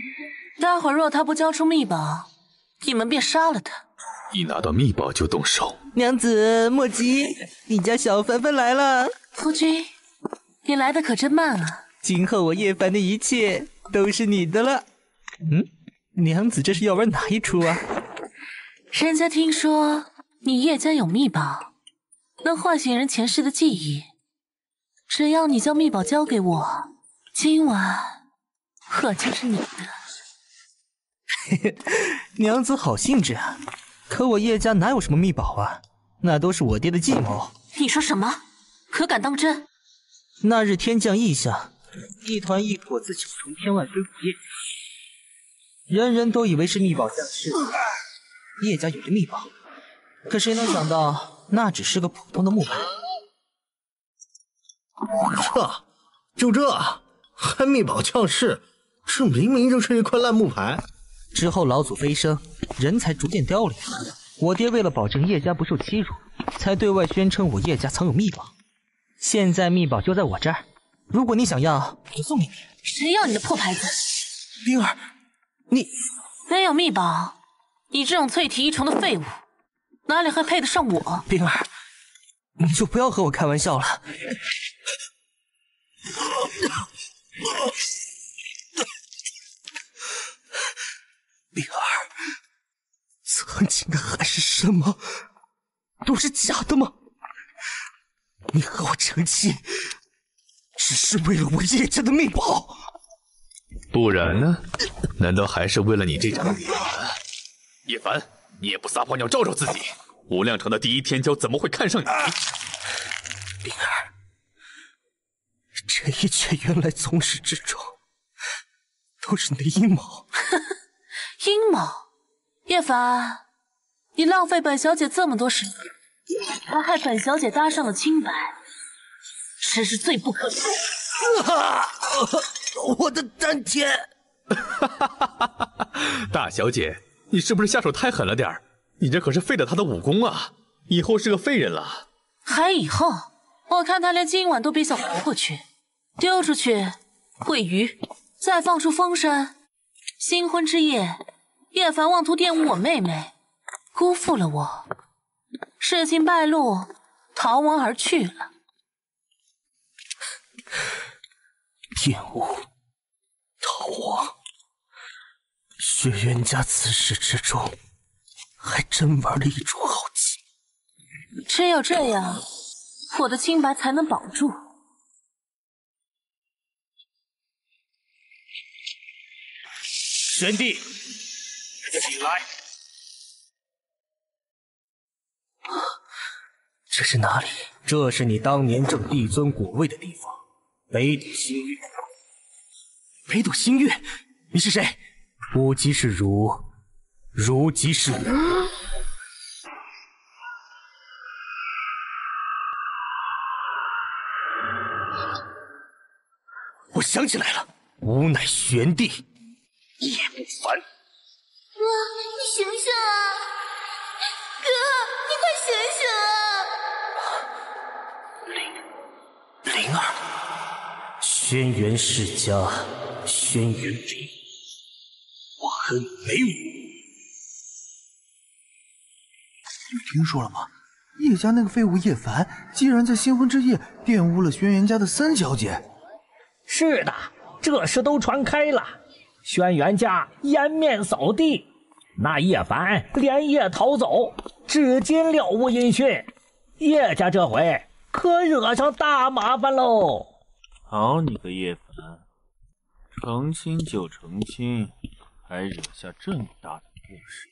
待会儿若他不交出秘宝，你们便杀了他。一拿到秘宝就动手。娘子莫急，你家小凡凡来了。夫君，你来的可真慢啊！今后我叶凡的一切都是你的了。嗯，娘子这是要玩哪一出啊？人家听说你叶家有秘宝，能唤醒人前世的记忆。只要你将秘宝交给我，今晚我就是你的。嘿嘿，娘子好兴致啊！可我叶家哪有什么秘宝啊？那都是我爹的计谋。你说什么？可敢当真？那日天降异象，一团异火自九重天外飞赴叶家，人人都以为是秘宝降世，叶家有了秘宝。可谁能想到，那只是个普通的木牌。这，就这，还秘宝降世？这明明就是一块烂木牌。之后老祖飞升，人才逐渐凋零。我爹为了保证叶家不受欺辱，才对外宣称我叶家藏有秘宝。现在秘宝就在我这儿，如果你想要，就送给你。谁要你的破牌子？冰儿，你没有秘宝，你这种淬体一重的废物，哪里还配得上我？冰儿，你就不要和我开玩笑了。冰儿，曾经的海誓山盟都是假的吗？你和我成亲，只是为了我叶家的命宝？不然呢？难道还是为了你这张脸？叶凡，你也不撒泡尿照照自己？无量城的第一天骄怎么会看上你？冰儿，这一切原来从始至终都是你的阴谋。阴谋，叶凡，你浪费本小姐这么多时间，还害本小姐搭上了清白，真是罪不可恕。啊！我的丹田！大小姐，你是不是下手太狠了点你这可是废了他的武功啊，以后是个废人了。还以后？我看他连今晚都别想活过去，丢出去喂鱼，再放出风声。新婚之夜，叶凡妄图玷污我妹妹，辜负了我，事情败露，逃亡而去了。玷污，逃亡，轩辕家自始至终还真玩了一出好棋。只有这样，我的清白才能保住。玄帝，起来！这是哪里？这是你当年正帝尊果位的地方，北斗星月。北斗星月，你是谁？吾即是汝，汝即是我。我想起来了，吾乃玄帝。叶不凡，哥，你醒醒啊！哥，你快醒醒啊！灵灵儿，轩辕世家，轩辕灵，我和你没武。你听说了吗？叶家那个废物叶凡，竟然在新婚之夜玷污了轩辕家的三小姐。是的，这事都传开了。轩辕家颜面扫地，那叶凡连夜逃走，至今了无音讯。叶家这回可惹上大麻烦喽！好你个叶凡，成亲就成亲，还惹下这么大的祸事。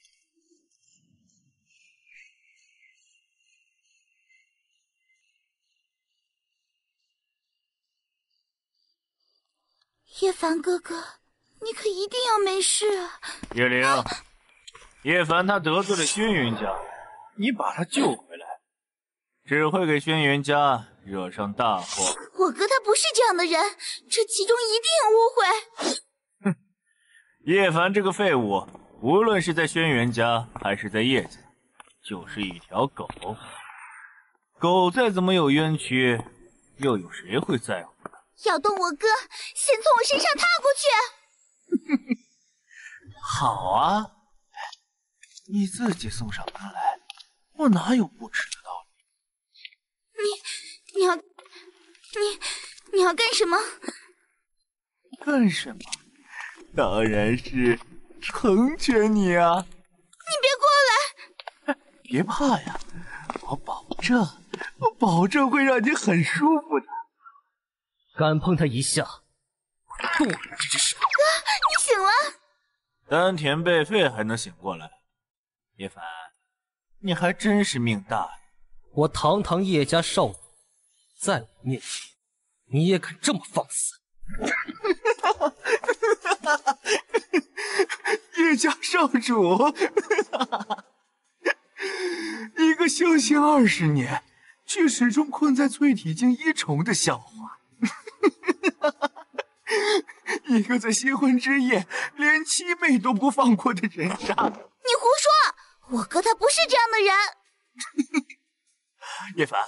叶凡哥哥。你可一定要没事啊！叶灵，叶凡他得罪了轩辕家，你把他救回来，只会给轩辕家惹上大祸。我哥他不是这样的人，这其中一定有误会。哼，叶凡这个废物，无论是在轩辕家还是在叶家，就是一条狗。狗再怎么有冤屈，又有谁会在乎呢？要动我哥，先从我身上踏过去。好啊，你自己送上门来，我哪有不吃的道你你要你你要干什么？干什么？当然是成全你啊！你别过来！别怕呀，我保证，我保证会让你很舒服的。敢碰他一下，我剁了这只手！你醒了？丹田被废还能醒过来？叶凡，你还真是命大呀！我堂堂叶家少主，在我面前，你也敢这么放肆？叶家少主，一个修行二十年，却始终困在淬体境一重的笑话。一个在新婚之夜连七妹都不放过的人渣。你胡说！我哥他不是这样的人。叶凡，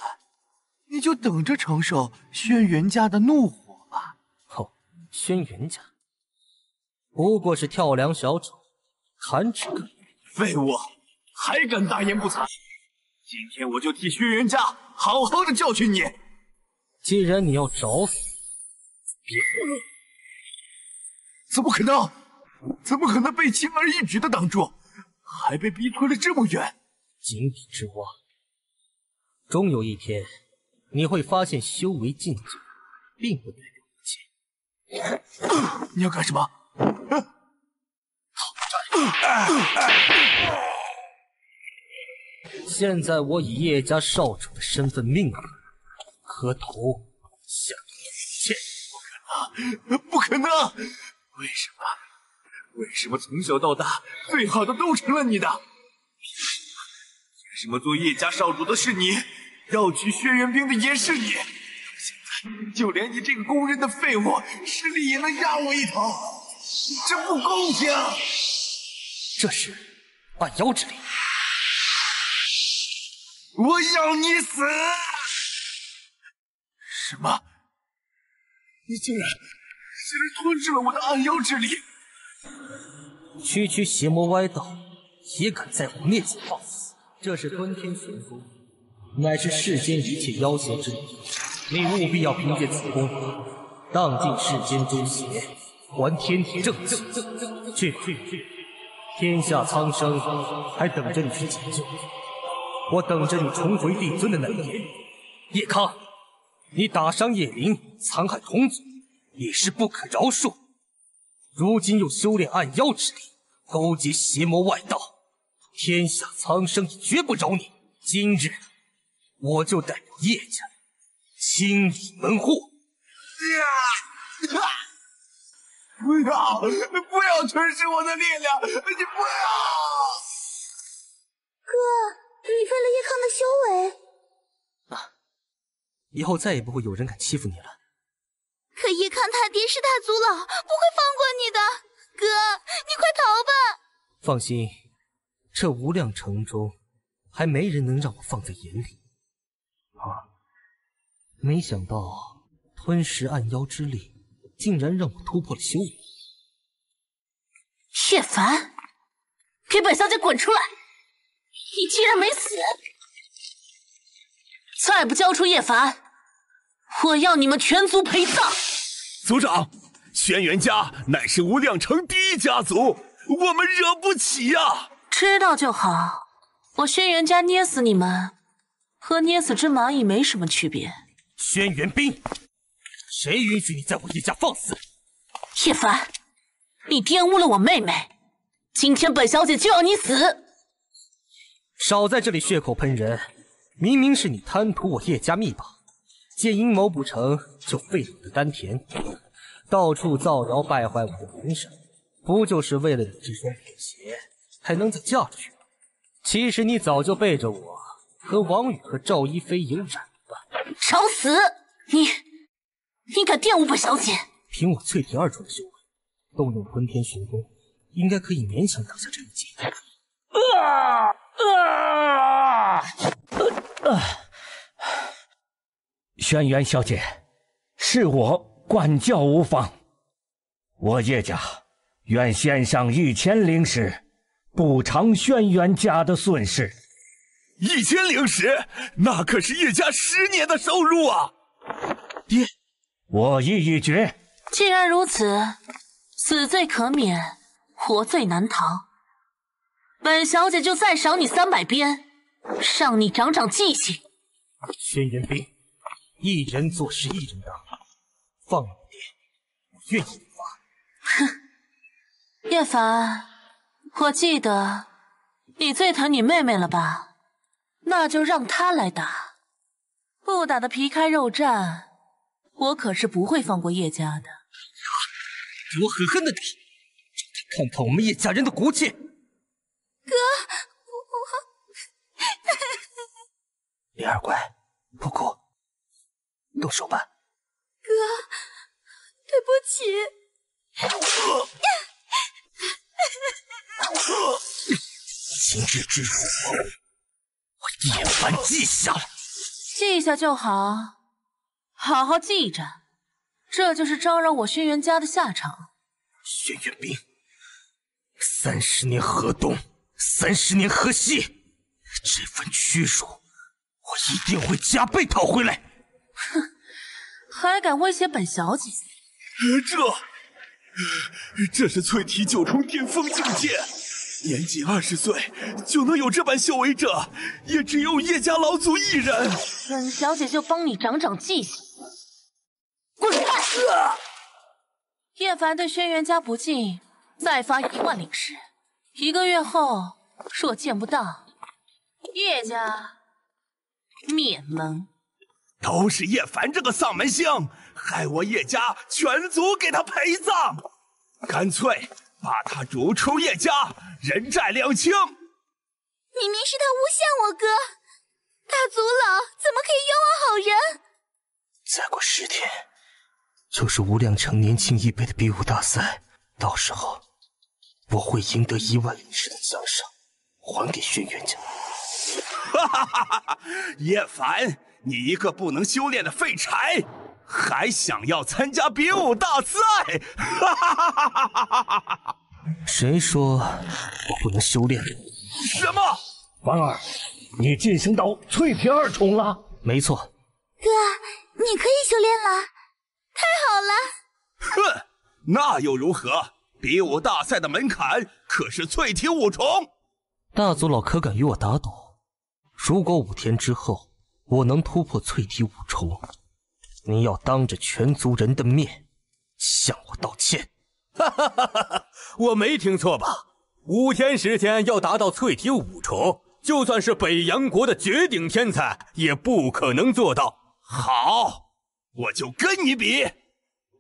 你就等着承受轩辕家的怒火吧。哦，轩辕家不过是跳梁小丑，弹指可以。废物，还敢大言不惭！今天我就替轩辕家好好的教训你。既然你要找死，别怎么可能？怎么可能被轻而易举的挡住，还被逼退了这么远？井底之蛙，终有一天你会发现，修为境界并不代表一切。你要干什么？现在我以叶家少主的身份命令，磕头向你欠。不可能！为什么？为什么从小到大最好的都成了你的？为什么做叶家少主的是你，要娶轩辕冰的也是你？现在就连你这个公认的废物，实力也能压我一头，这不公平！这是按妖之力。我要你死！什么？你竟然竟然吞噬了我的暗妖之力！区区邪魔歪道，也敢在我面前放肆？这是吞天玄功，乃是世间一切妖邪之理。你务必要凭借此功，荡尽世间诸邪，还天地正气。去去去！天下苍生还等着你去解救。我等着你重回帝尊的那一天，叶康，你打伤叶灵，残害童祖，也是不可饶恕。如今又修炼暗妖之力，勾结邪魔外道，天下苍生也绝不饶你。今日，我就代表叶家清理门户。呀！不要，不要吞噬我的力量！你不要！哥。你废了叶康的修为啊！以后再也不会有人敢欺负你了。可叶康他爹是大族老，不会放过你的。哥，你快逃吧！放心，这无量城中还没人能让我放在眼里。啊！没想到吞食暗妖之力，竟然让我突破了修为。叶凡，给本小姐滚出来！你竟然没死！再不交出叶凡，我要你们全族陪葬！族长，轩辕家乃是无量城第一家族，我们惹不起呀！知道就好。我轩辕家捏死你们，和捏死只蚂蚁没什么区别。轩辕冰，谁允许你在我叶家放肆？叶凡，你玷污了我妹妹，今天本小姐就要你死！少在这里血口喷人！明明是你贪图我叶家秘宝，见阴谋不成就废了我的丹田，到处造谣败坏我的名声，不就是为了你这双破鞋还能再嫁出去吗？其实你早就背着我和王宇和赵一飞有染吧？找死！你你敢玷污本小姐？凭我淬体二重的修为，动用吞天玄功，应该可以勉强挡下这一击。啊啊！轩辕小姐，是我管教无方，我叶家愿献上一千灵石，补偿轩辕家的损失。一千灵石，那可是叶家十年的收入啊！爹，我意已决。既然如此，死罪可免，活罪难逃。本小姐就再赏你三百鞭，让你长长记性。轩辕冰，一人做事一人当，放了我爹，我愿意罚。哼，叶凡，我记得你最疼你妹妹了吧？那就让她来打，不打的皮开肉绽，我可是不会放过叶家的。给我狠狠的打，让他看看我们叶家人的骨气。哥，我…… 灵儿乖，不哭，动手吧。哥，对不起。今日之辱。我叶凡记下了，记下就好，好好记着，这就是招惹我轩辕家的下场。轩辕冰，三十年河东，三十年河西，这份屈辱，我一定会加倍讨回来。哼，还敢威胁本小姐？这，这是淬体九重巅峰境界。年仅二十岁就能有这般修为者，也只有叶家老祖一人。本小姐就帮你长长记性，滚开！叶凡对轩辕家不敬，再发一万灵石。一个月后，若见不到，叶家灭门。都是叶凡这个丧门星，害我叶家全族给他陪葬，干脆。把他逐出叶家，人债两清。明明是他诬陷我哥，大族老怎么可以冤枉好人？再过十天，就是无量城年轻一辈的比武大赛，到时候我会赢得一万灵石的奖赏，还给轩辕家。哈哈哈哈！叶凡，你一个不能修炼的废柴！还想要参加比武大赛？哈哈哈哈哈哈！谁说我不能修炼？什么？婉儿，你晋升到淬体二重了？没错。哥，你可以修炼了，太好了！哼，那又如何？比武大赛的门槛可是淬体五重。大族老可敢与我打赌？如果五天之后我能突破淬体五重？你要当着全族人的面向我道歉！哈哈哈哈！我没听错吧？五天时间要达到淬体五重，就算是北洋国的绝顶天才也不可能做到。好，我就跟你比。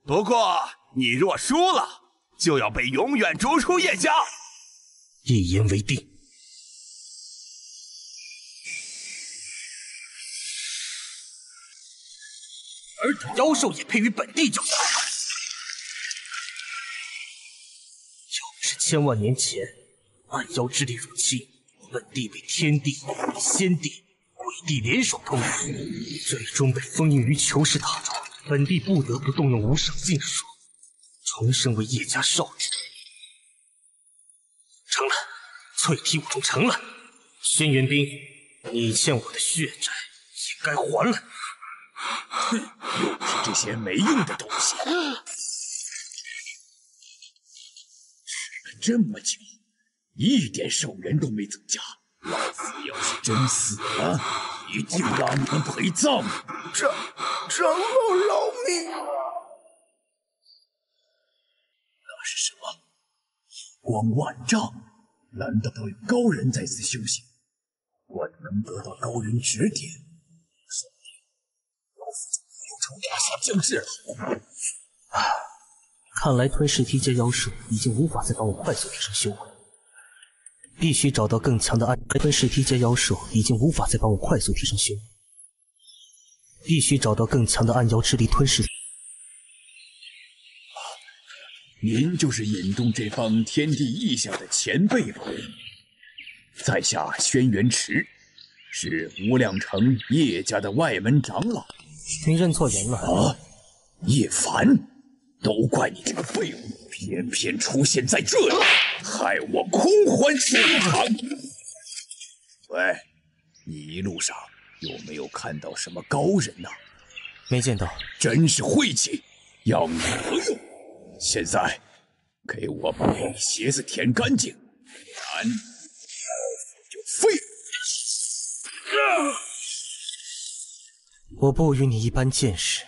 不过你若输了，就要被永远逐出叶家。一言为定。而种妖兽也配与本地教？要不是千万年前暗妖之力入侵，本地被天地、仙帝、鬼帝联手吞噬，最终被封印于囚室塔中，本地不得不动用无上禁术，重生为叶家少主。成了，淬体武宗成了。轩辕冰，你欠我的血债也该还了。哼，这些没用的东西，吃了这么久，一点兽人都没增加。老夫要是真死了，一定让你们陪葬。长长老饶命！那是什么？光万丈，难道有高人在此修行？我能得到高人指点。压下将士，看来吞噬梯阶妖兽已经无法再帮我快速提升修为，必须找到更强的暗吞噬梯阶妖兽已经无法再帮我快速提升修为，必须找到更强的暗妖之力吞噬。您就是引动这方天地异象的前辈吧？在下轩辕池，是无量城叶家的外门长老。您认错人了啊！叶凡，都怪你这个废物！偏偏出现在这里，害我空欢喜一场。喂，你一路上有没有看到什么高人呐？没见到，真是晦气，要你何用？现在给我把你鞋子舔干净，不然就废了。我不与你一般见识，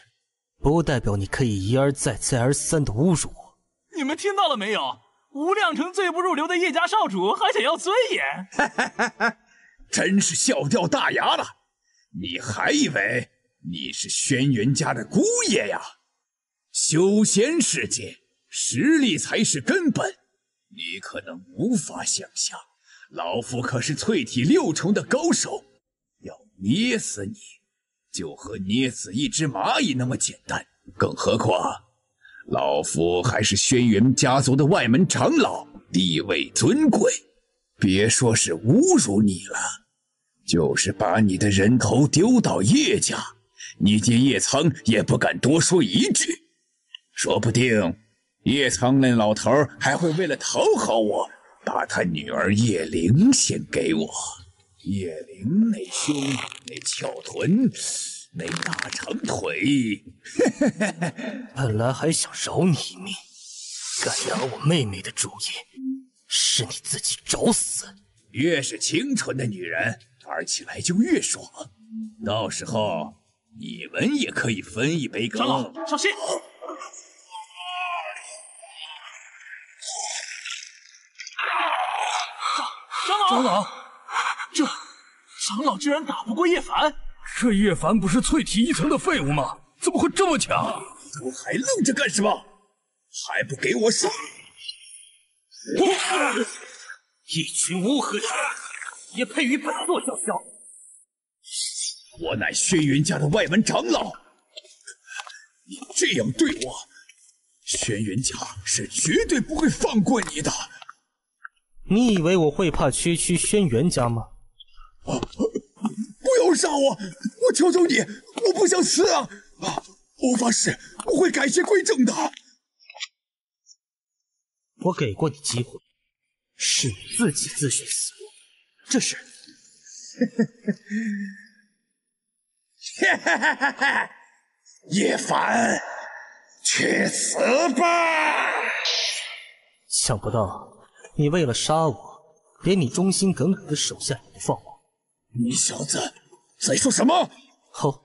不代表你可以一而再、再而三的侮辱我。你们听到了没有？无量城最不入流的叶家少主还想要尊严，真是笑掉大牙了！你还以为你是轩辕家的姑爷呀？修仙世界，实力才是根本。你可能无法想象，老夫可是淬体六重的高手，要捏死你，就和捏死一只蚂蚁那么简单。更何况，老夫还是轩辕家族的外门长老，地位尊贵。别说是侮辱你了，就是把你的人头丢到叶家，你爹叶苍也不敢多说一句。说不定叶苍那老头还会为了讨好我，把他女儿叶灵献给我。叶灵那胸，那翘臀，那大长腿，本来还想饶你一命，敢打我妹妹的主意，是你自己找死！越是清纯的女人，玩起来就越爽。到时候你们也可以分一杯羹。长老小心！长老，长老，这长老居然打不过叶凡，这叶凡不是淬体一层的废物吗？怎么会这么强？都还愣着干什么？还不给我上！一群乌合之众，也配与本座叫嚣？我乃轩辕家的外门长老，你这样对我，轩辕家是绝对不会放过你的。你以为我会怕区区轩辕家吗？不要杀我！我求求你，我不想死啊！啊！我发誓，我会改邪归正的。我给过你机会，是你自己自寻死路。这是，叶凡，去死吧！想不到你为了杀我，连你忠心耿耿的手下也不放过。你小子在说什么？哦，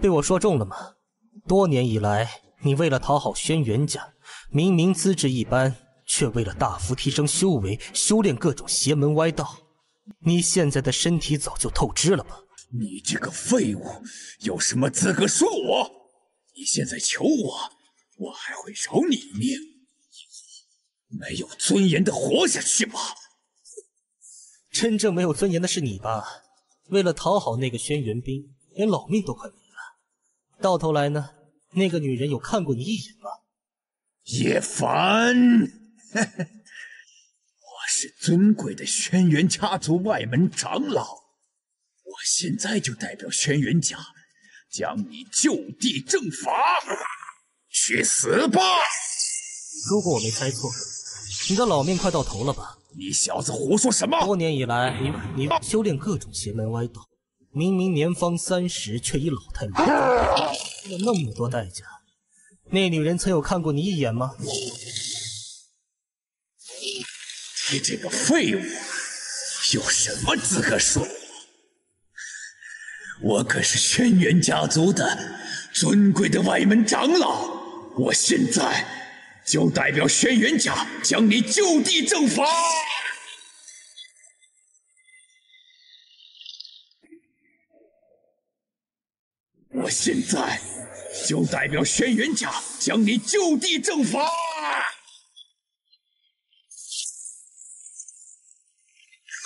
被我说中了吗？多年以来，你为了讨好轩辕家，明明资质一般，却为了大幅提升修为，修炼各种邪门歪道。你现在的身体早就透支了吧？你这个废物，有什么资格说我？你现在求我，我还会饶你一命。没有尊严的活下去吧！真正没有尊严的是你吧？为了讨好那个轩辕冰，连老命都快没了。到头来呢？那个女人有看过你一眼吗？叶凡，我是尊贵的轩辕家族外门长老，我现在就代表轩辕家，将你就地正法。去死吧！如果我没猜错，你的老命快到头了吧？你小子胡说什么？多年以来，你你修炼各种邪门歪道，明明年方三十，却已老态龙钟，付了那么多代价。那女人曾有看过你一眼吗？你这个废物，有什么资格说我？我可是轩辕家族的尊贵的外门长老，我现在就代表轩辕家将你就地正法。我现在就代表轩辕家将你就地正法。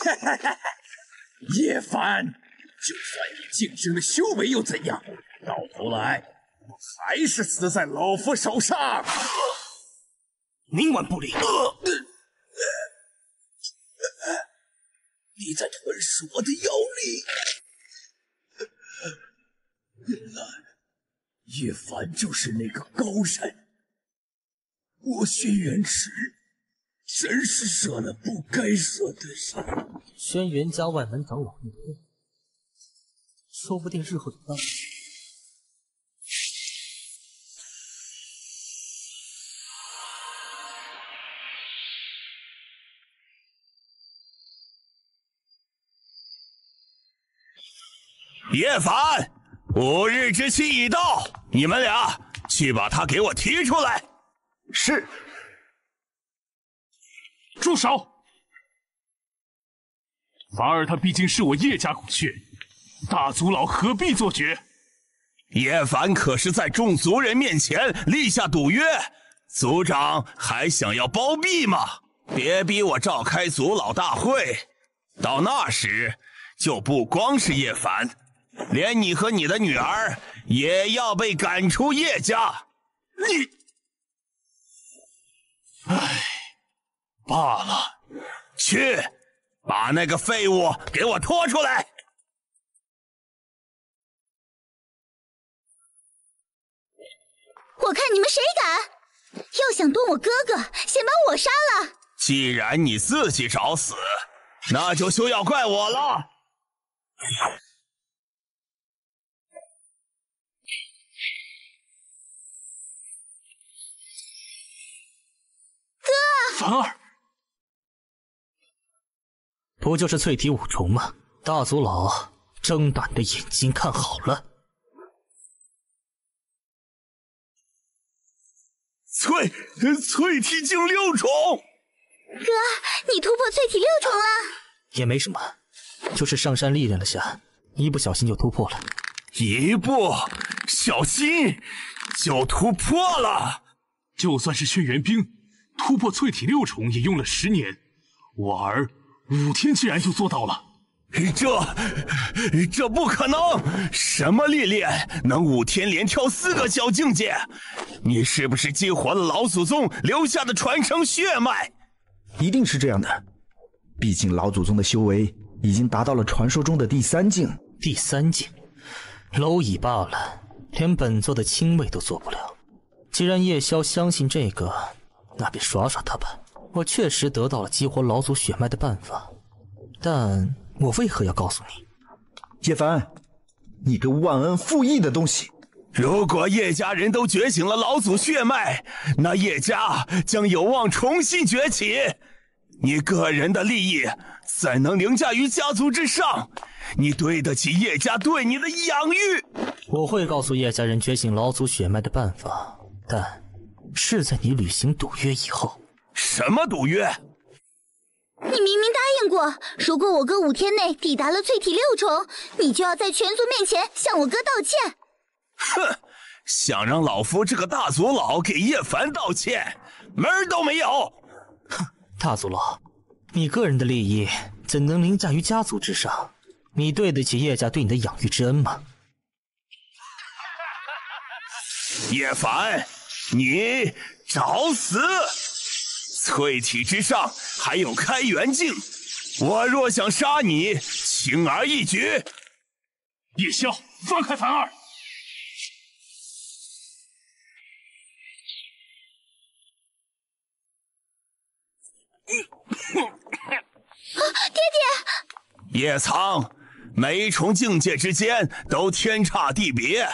哈哈哈！叶凡，就算你晋升了修为又怎样？到头来我还是死在老夫手上。冥顽不灵！你在吞噬我的妖力。原来叶凡就是那个高人。我轩辕池真是惹了不该惹的人。轩辕家外门长老一破，说不定日后有办。叶凡，五日之期已到，你们俩去把他给我提出来。是。住手！凡儿他毕竟是我叶家骨血，大族老何必做绝？叶凡可是在众族人面前立下赌约，族长还想要包庇吗？别逼我召开族老大会，到那时就不光是叶凡，连你和你的女儿也要被赶出叶家。你，唉，罢了。去，把那个废物给我拖出来！我看你们谁敢！要想动我哥哥，先把我杀了。既然你自己找死，那就休要怪我了。哥，凡儿，不就是淬体五重吗？大族老，睁大你的眼睛看好了。淬淬体境六重，哥，你突破淬体六重了，也没什么，就是上山历练了下，一不小心就突破了。一不小心就突破了。就算是轩辕冰突破淬体六重也用了十年，我儿五天竟然就做到了。这这不可能！什么历练能五天连跳四个小境界？你是不是激活了老祖宗留下的传承血脉？一定是这样的，毕竟老祖宗的修为已经达到了传说中的第三境。第三境，蝼蚁罢了，连本座的亲卫都做不了。既然叶萧相信这个，那便耍耍他吧。我确实得到了激活老祖血脉的办法，但……我为何要告诉你，叶凡，你个忘恩负义的东西！如果叶家人都觉醒了老祖血脉，那叶家将有望重新崛起。你个人的利益怎能凌驾于家族之上？你对得起叶家对你的养育？我会告诉叶家人觉醒老祖血脉的办法，但是在你履行赌约以后。什么赌约？你明明答应过，如果我哥五天内抵达了淬体六重，你就要在全族面前向我哥道歉。哼，想让老夫这个大族老给叶凡道歉，门儿都没有！哼，大族老，你个人的利益怎能凌驾于家族之上？你对得起叶家对你的养育之恩吗？叶凡，你找死！淬体之上还有开元境，我若想杀你，轻而易举。叶萧，放开凡儿！啊，爹爹！叶苍，每一重境界之间都天差地别，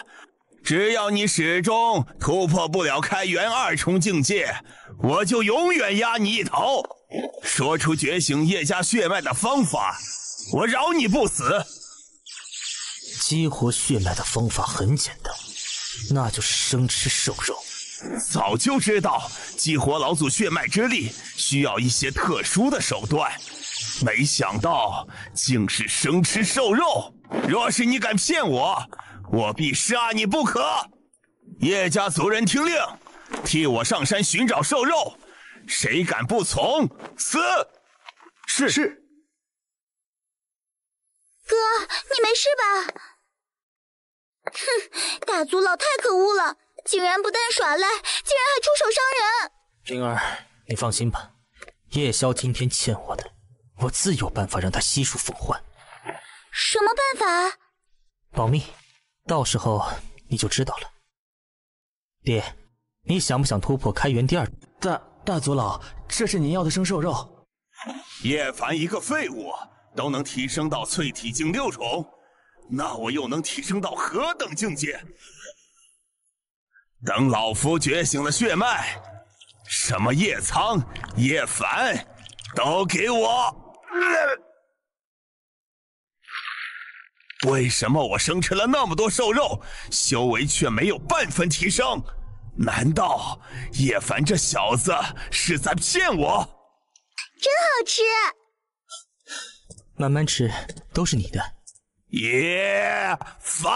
只要你始终突破不了开元二重境界。我就永远压你一头。说出觉醒叶家血脉的方法，我饶你不死。激活血脉的方法很简单，那就是生吃兽肉。早就知道激活老祖血脉之力需要一些特殊的手段，没想到竟是生吃兽肉。若是你敢骗我，我必杀你不可。叶家族人听令。替我上山寻找兽肉，谁敢不从，死！是是。哥，你没事吧？哼，大族老太可恶了，竟然不但耍赖，竟然还出手伤人。灵儿，你放心吧，叶萧今天欠我的，我自有办法让他悉数奉还。什么办法？保密，到时候你就知道了。爹。你想不想突破开元第二？大大族老，这是您要的生兽肉。叶凡一个废物都能提升到淬体境六重，那我又能提升到何等境界？等老夫觉醒了血脉，什么叶苍、叶凡，都给我！为什么我生吃了那么多瘦肉，修为却没有半分提升？难道叶凡这小子是在骗我？真好吃，慢慢吃，都是你的。叶凡，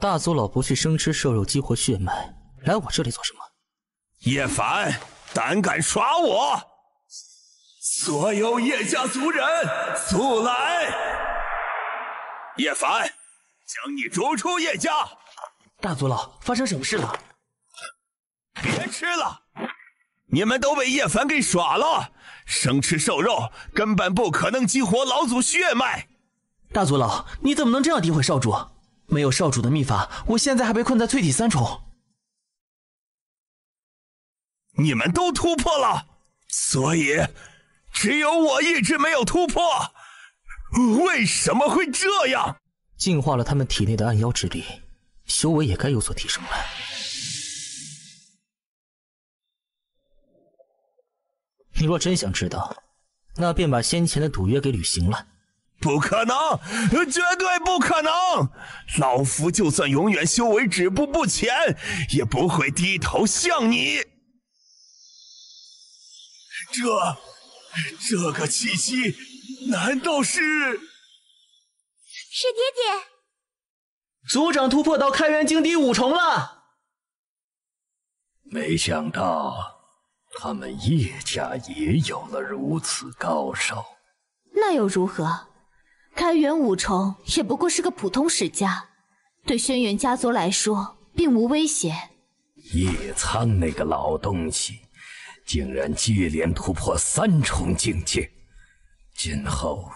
大族老不去生吃瘦肉激活血脉，来我这里做什么？叶凡，胆敢耍我！所有叶家族人，速来！叶凡，将你逐出叶家！大族老，发生什么事了？别吃了！你们都被叶凡给耍了，生吃瘦肉根本不可能激活老祖血脉。大族老，你怎么能这样诋毁少主？没有少主的秘法，我现在还被困在淬体三重。你们都突破了，所以只有我一直没有突破。为什么会这样？净化了他们体内的暗妖之力，修为也该有所提升了。你若真想知道，那便把先前的赌约给履行了。不可能，绝对不可能！老夫就算永远修为止步不前，也不会低头向你。这，这个气息，难道是？是爹爹。族长突破到开元境第五重了。没想到。他们叶家也有了如此高手，那又如何？开元五重也不过是个普通世家，对轩辕家族来说并无威胁。叶苍那个老东西，竟然接连突破三重境界，今后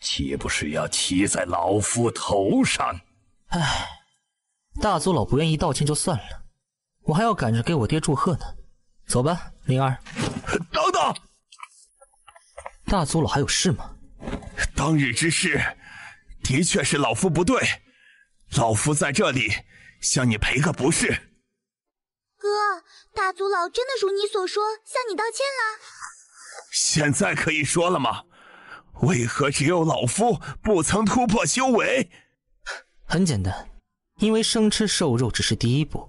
岂不是要骑在老夫头上？唉，大族老不愿意道歉就算了，我还要赶着给我爹祝贺呢。走吧，灵儿。等等，大族老还有事吗？当日之事，的确是老夫不对，老夫在这里向你赔个不是。哥，大族老真的如你所说向你道歉了？现在可以说了吗？为何只有老夫不曾突破修为？很简单，因为生吃兽肉只是第一步，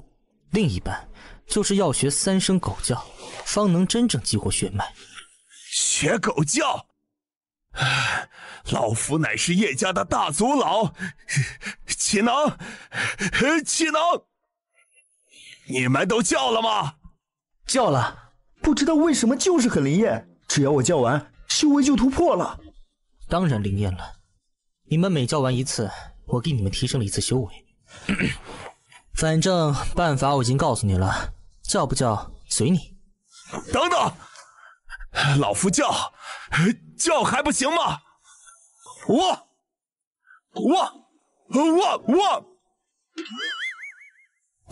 另一半。就是要学三声狗叫，方能真正激活血脉。学狗叫，老夫乃是叶家的大族老，岂能？岂能？你们都叫了吗？叫了。不知道为什么就是很灵验，只要我叫完，修为就突破了。当然灵验了。你们每叫完一次，我给你们提升了一次修为。反正办法我已经告诉你了。叫不叫随你。等等，老夫叫，叫还不行吗？我，我，我，我，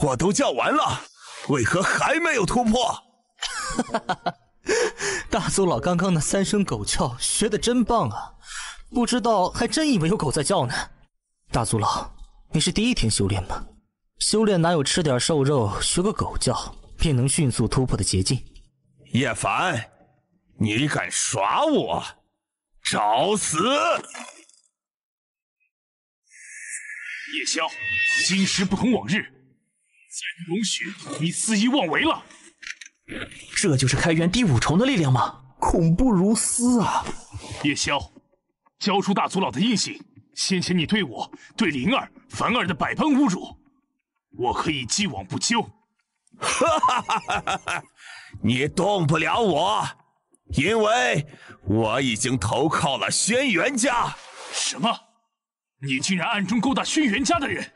我都叫完了，为何还没有突破？哈哈哈！大族老刚刚那三声狗叫学的真棒啊，不知道还真以为有狗在叫呢。大族老，你是第一天修炼吗？修炼哪有吃点兽肉学个狗叫？便能迅速突破的捷径。叶凡，你敢耍我，找死！叶萧，今时不同往日，再不容许你肆意妄为了。这就是开元第五重的力量吗？恐怖如斯啊！叶萧，交出大族老的印信。先前你对我、对灵儿、凡儿的百般侮辱，我可以既往不咎。哈哈哈哈哈！你动不了我，因为我已经投靠了轩辕家。什么？你竟然暗中勾搭轩辕家的人？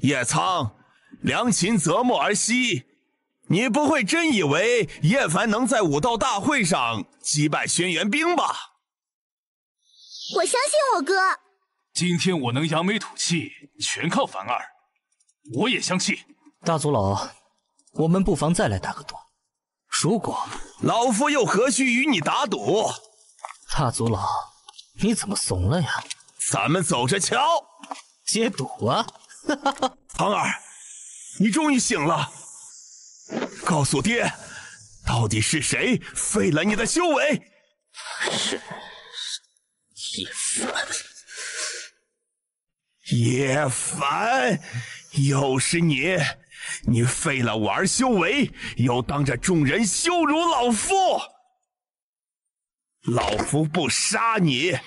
叶苍，良禽择木而栖，你不会真以为叶凡能在武道大会上击败轩辕兵吧？我相信我哥。今天我能扬眉吐气，全靠凡儿。我也相信。大族老。我们不妨再来打个赌。如果老夫又何须与你打赌？大族老，你怎么怂了呀？咱们走着瞧。接赌啊！唐儿，你终于醒了。告诉爹，到底是谁废了你的修为？是 叶凡。叶凡，又是你！你废了我儿修为，又当着众人羞辱老夫。老夫不杀你，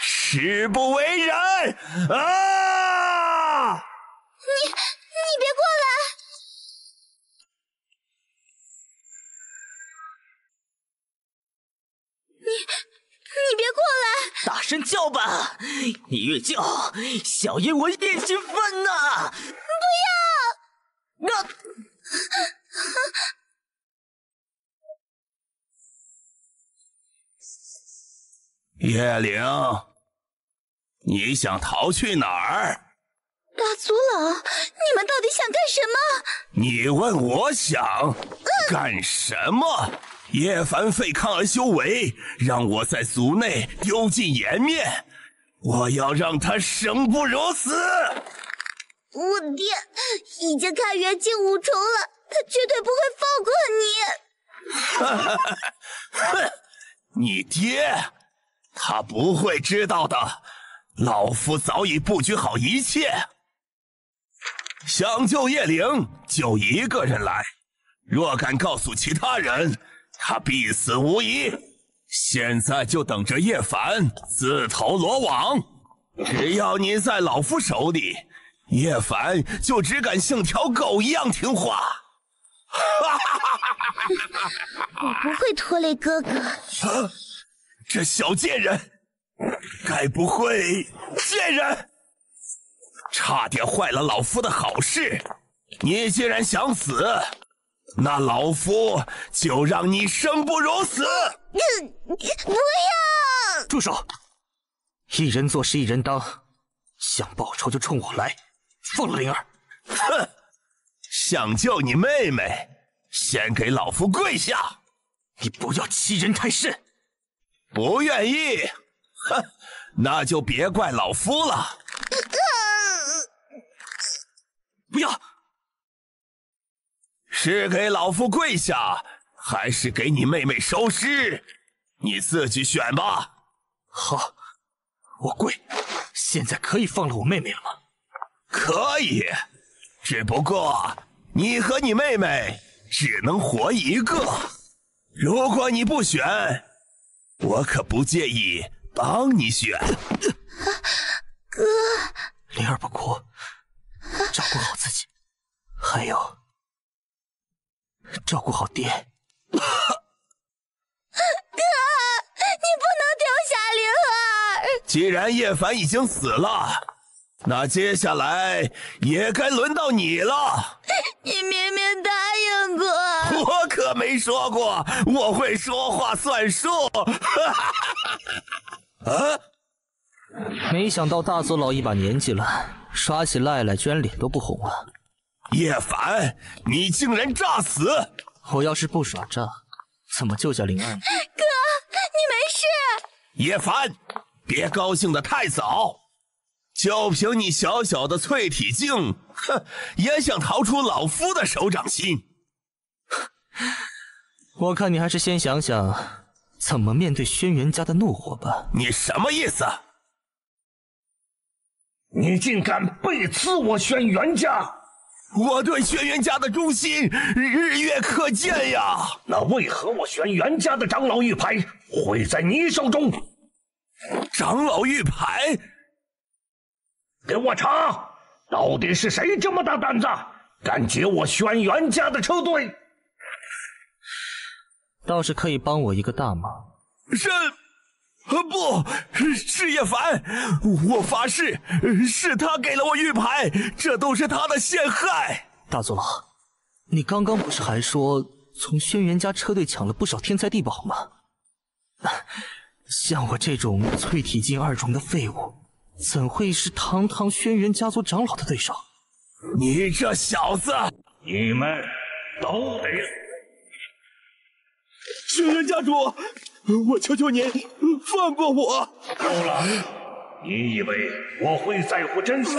誓不为人！啊！你你别过来！你你别过来！大声叫吧！你越叫，小爷我越兴奋呐！不要！那。叶灵，你想逃去哪儿？大族老，你们到底想干什么？你问我想干什么？叶凡废抗而修为，让我在族内丢尽颜面，我要让他生不如死。我爹已经开元境五重了，他绝对不会放过你。哼，你爹，他不会知道的。老夫早已布局好一切。想救叶灵，就一个人来；若敢告诉其他人，他必死无疑。现在就等着叶凡自投罗网。只要你在老夫手里，叶凡就只敢像条狗一样听话。哈哈哈我不会拖累哥哥。啊！这小贱人，该不会贱人？差点坏了老夫的好事！你既然想死，那老夫就让你生不如死！不要！住手！一人做事一人当，想报仇就冲我来！放了灵儿！哼！想救你妹妹，先给老夫跪下！你不要欺人太甚！不愿意？哼！那就别怪老夫了。不要！是给老夫跪下，还是给你妹妹收尸？你自己选吧。好，我跪。现在可以放了我妹妹了吗？可以，只不过你和你妹妹只能活一个。如果你不选，我可不介意帮你选。哥，灵儿不哭。照顾好自己，还有照顾好爹。哥，你不能丢下灵儿。既然叶凡已经死了，那接下来也该轮到你了。你明明答应过。我可没说过我会说话算数。啊！没想到大佐老一把年纪了，耍起赖来居然脸都不红了。叶凡，你竟然诈死！我要是不耍诈，怎么救下灵儿呢？哥，你没事。叶凡，别高兴的太早。就凭你小小的淬体境，哼，也想逃出老夫的手掌心？我看你还是先想想怎么面对轩辕家的怒火吧。你什么意思？你竟敢背刺我轩辕家！我对轩辕家的忠心日月可见呀！那为何我轩辕家的长老玉牌会在你手中？长老玉牌，给我查！到底是谁这么大胆子，敢劫我轩辕家的车队？倒是可以帮我一个大忙。是。啊不是叶凡，我发誓是他给了我玉牌，这都是他的陷害。大佐老，你刚刚不是还说从轩辕家车队抢了不少天才地宝吗？像我这种淬体境二重的废物，怎会是堂堂轩辕家族长老的对手？你这小子，你们都得死！轩辕家主，我求求您放过我！够了！你以为我会在乎真相？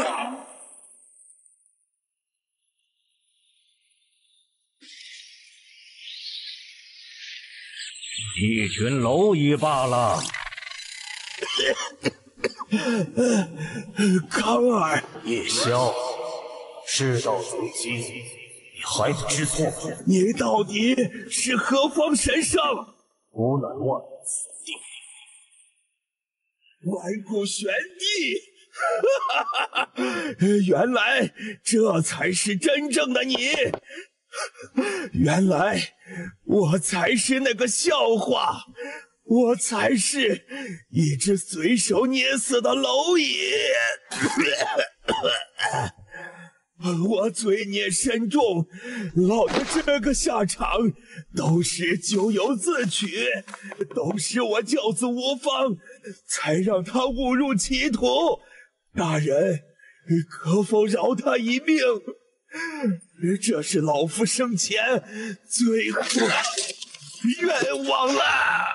一群蝼蚁罢了。康儿，夜宵，事到如今，你还不知错？你到底是何方神圣？吾乃万死帝，万古玄帝。哈 原来这才是真正的你。原来我才是那个笑话，我才是一只随手捏死的蝼蚁。我罪孽深重，落得这个下场，都是咎由自取，都是我教子无方，才让他误入歧途。大人，可否饶他一命？这是老夫生前最后愿望了。啊，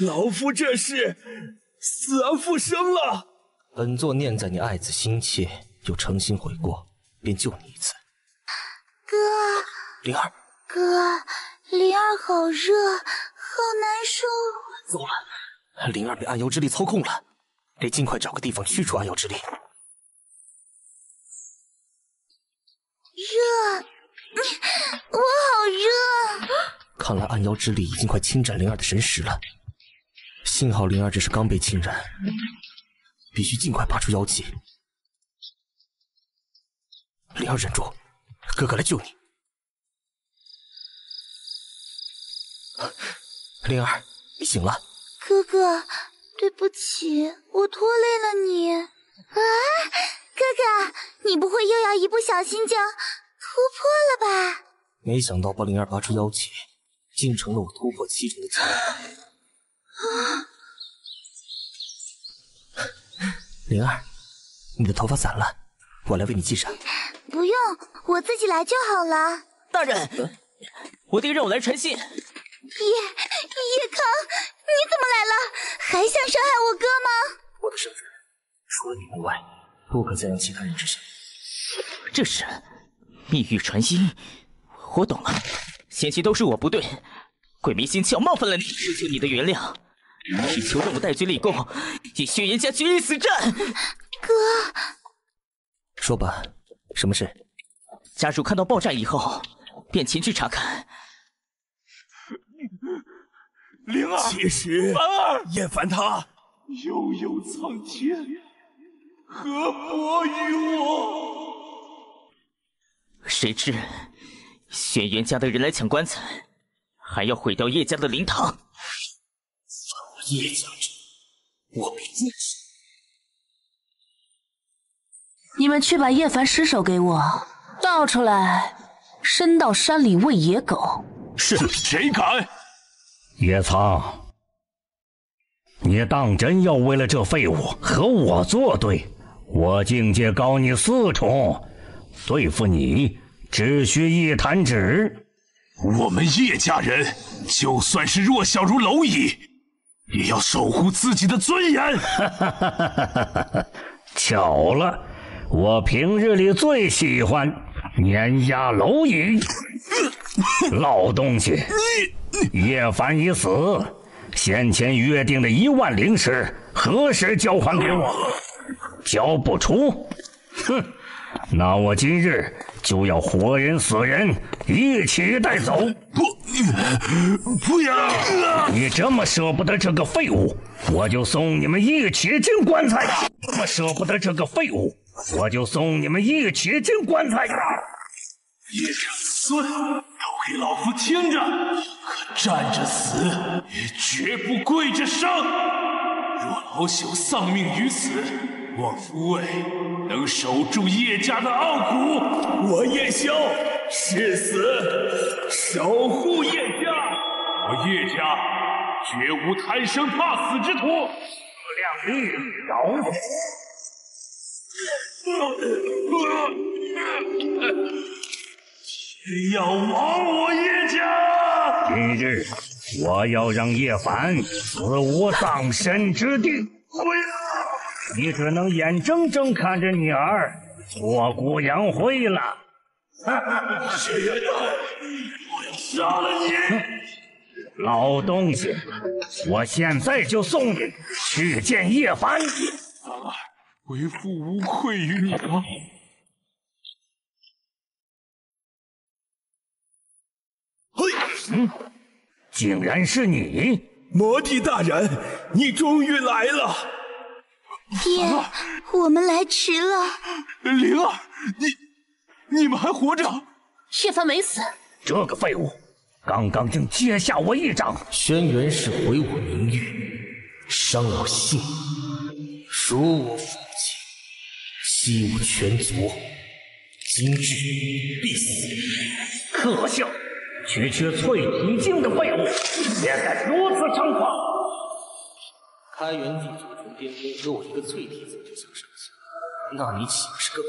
老夫这是死而复生了。本座念在你爱子心切，又诚心悔过，便救你一次。哥，灵儿，哥，灵儿好热，好难受。糟了，灵儿被暗妖之力操控了，得尽快找个地方驱除暗妖之力。热，我好热。看来暗妖之力已经快侵占灵儿的神识了。幸好灵儿只是刚被侵染，必须尽快拔出妖气。灵儿，忍住，哥哥来救你。灵儿，你醒了。哥哥，对不起，我拖累了你。啊，哥哥，你不会又要一不小心就突破了吧？没想到帮灵儿拔出妖气，竟成了我突破七重的机会。啊！灵儿，你的头发散了，我来为你系上。不用，我自己来就好了。大人，我爹让我来传信。叶叶康，你怎么来了？还想伤害我哥吗？我的身份除了你们外，不可再让其他人知晓。这是密语传心，我懂了。先前都是我不对，鬼迷心窍，冒犯了你，求求你的原谅。只求让我带罪立功，与轩辕家决一死战。哥，说吧，什么事？家主看到爆炸以后，便前去查看。灵儿，其实凡儿，叶凡他悠悠苍天，何薄于我？谁知轩辕家的人来抢棺材，还要毁掉叶家的灵堂。叶家军，我必灭世。你们去把叶凡尸首给我倒出来，伸到山里喂野狗。是，谁敢？叶苍，你当真要为了这废物和我作对？我境界高你四重，对付你只需一弹指。我们叶家人就算是弱小如蝼蚁，也要守护自己的尊严。哈 巧了，我平日里最喜欢碾压蝼蚁，老东西。叶凡已死，先前约定的一万灵石何时交还给我？交不出，哼！那我今日就要活人死人一起带走。不要！你这么舍不得这个废物，我就送你们一起进棺材。这么舍不得这个废物，我就送你们一起进棺材。叶长孙，都给老夫听着！可站着死，也绝不跪着生。若老朽丧命于此，望夫位能守住叶家的傲骨。我叶萧誓死守护叶家。我叶家绝无贪生怕死之徒。量力饶我！要亡我叶家！今日我要让叶凡死无葬身之地。你只能眼睁睁看着女儿挫骨扬灰了。血缘道，我要杀了你！老东西，我现在就送你去见叶凡。凡儿，为父无愧于你吗？嘿，嗯，竟然是你！魔帝大人，你终于来了！爹，我们来迟了。灵儿，你你们还活着？叶凡没死。这个废物，刚刚竟接下我一掌！轩辕氏毁我名誉，伤我性命，辱我父亲，欺我全族，今日必死！可笑！区区淬体境的废物，也敢如此猖狂！开元帝祖宗巅峰和我一个淬体子就想上下，那你岂不是更？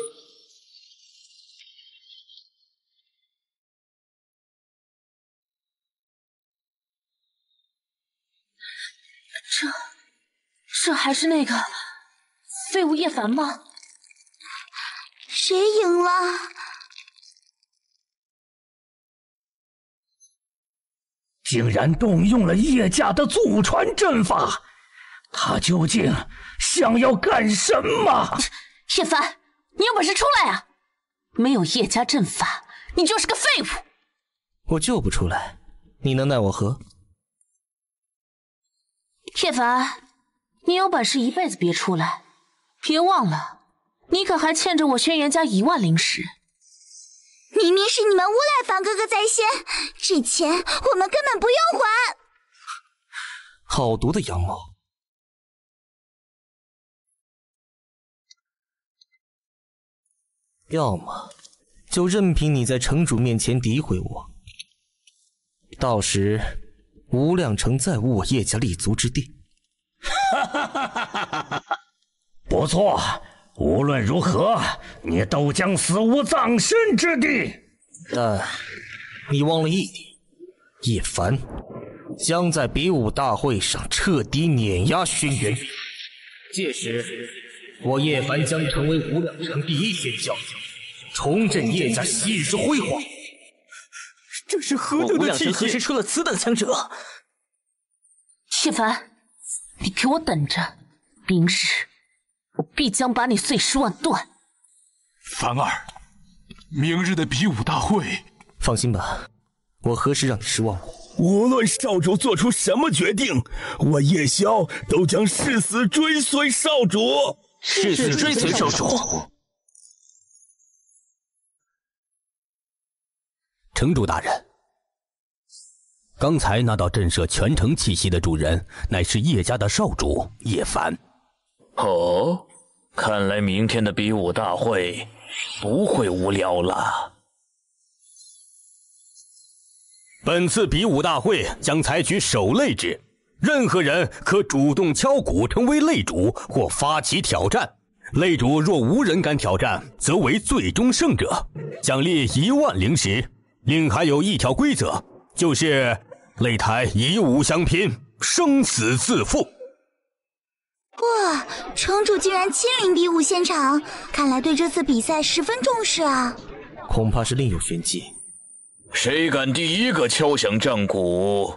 这，这还是那个废物叶凡吗？谁赢了？竟然动用了叶家的祖传阵法，他究竟想要干什么？叶凡，你有本事出来啊！没有叶家阵法，你就是个废物。我救不出来，你能奈我何？叶凡，你有本事一辈子别出来，别忘了，你可还欠着我轩辕家一万灵石。明明是你们诬赖凡哥哥在先，这钱我们根本不用还。好毒的阳谋！要么就任凭你在城主面前诋毁我，到时无量城再无我叶家立足之地。哈 不错。无论如何，你都将死无葬身之地。但你忘了一点，叶凡将在比武大会上彻底碾压轩辕。届时，我叶凡将成为无量城第一天骄，重振叶家昔日之辉煌。这是何等的气势！何时出了此等强者？叶凡，你给我等着，明日。我必将把你碎尸万段。凡儿，明日的比武大会，放心吧，我何时让你失望过？无论少主做出什么决定，我叶萧都将誓死追随少主，誓死追随少主。城主大人，刚才那道震慑全城气息的主人，乃是叶家的少主叶凡。哦，看来明天的比武大会不会无聊了。本次比武大会将采取守擂制，任何人可主动敲鼓成为擂主或发起挑战。擂主若无人敢挑战，则为最终胜者，奖励一万灵石。另还有一条规则，就是擂台以武相拼，生死自负。哇，城主竟然亲临比武现场，看来对这次比赛十分重视啊！恐怕是另有玄机。谁敢第一个敲响战鼓，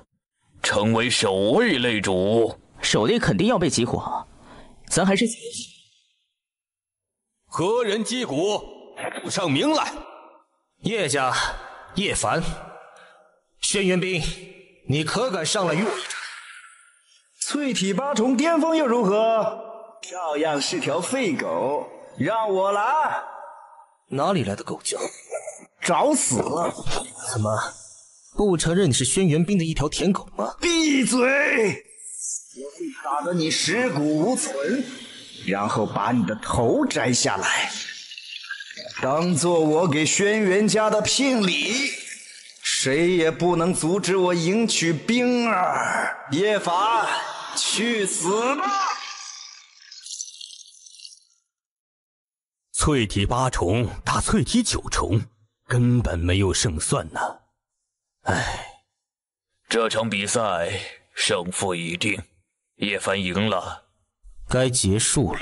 成为守卫擂主？守擂肯定要被集火，咱还是何人击鼓？报上名来！叶家叶凡，轩辕冰，你可敢上来与我一战？淬体八重巅峰又如何？照样是条废狗，让我来！哪里来的狗叫？找死！怎么不承认你是轩辕冰的一条舔狗吗？闭嘴！我会打得你尸骨无存，然后把你的头摘下来，当做我给轩辕家的聘礼。谁也不能阻止我迎娶冰儿。叶凡，去死吧！淬体八重打淬体九重，根本没有胜算呐！唉，这场比赛胜负已定，叶凡赢了，该结束了。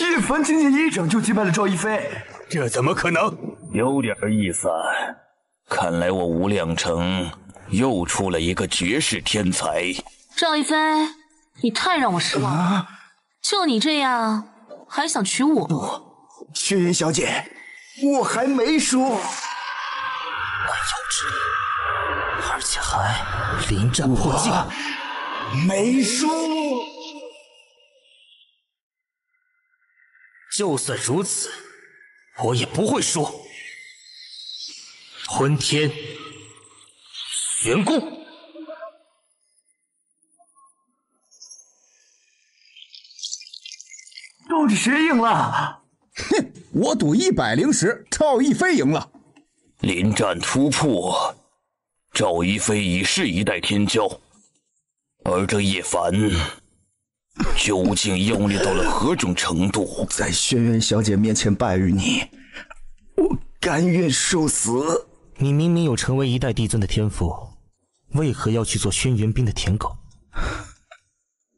叶凡仅仅一掌就击败了赵一飞，这怎么可能？有点意思。看来我无量城又出了一个绝世天才。赵一飞，你太让我失望了！就你这样，还想娶我？不，轩辕小姐，我还没输。万妖之力，而且还临战破境，没输。就算如此，我也不会输。吞天玄功，到底谁赢了？哼，我赌一百零十，赵一飞赢了。临战突破，赵一飞已是一代天骄，而这叶凡。究竟妖孽到了何种程度？在轩辕小姐面前败于你，我甘愿受死。你明明有成为一代帝尊的天赋，为何要去做轩辕兵的舔狗？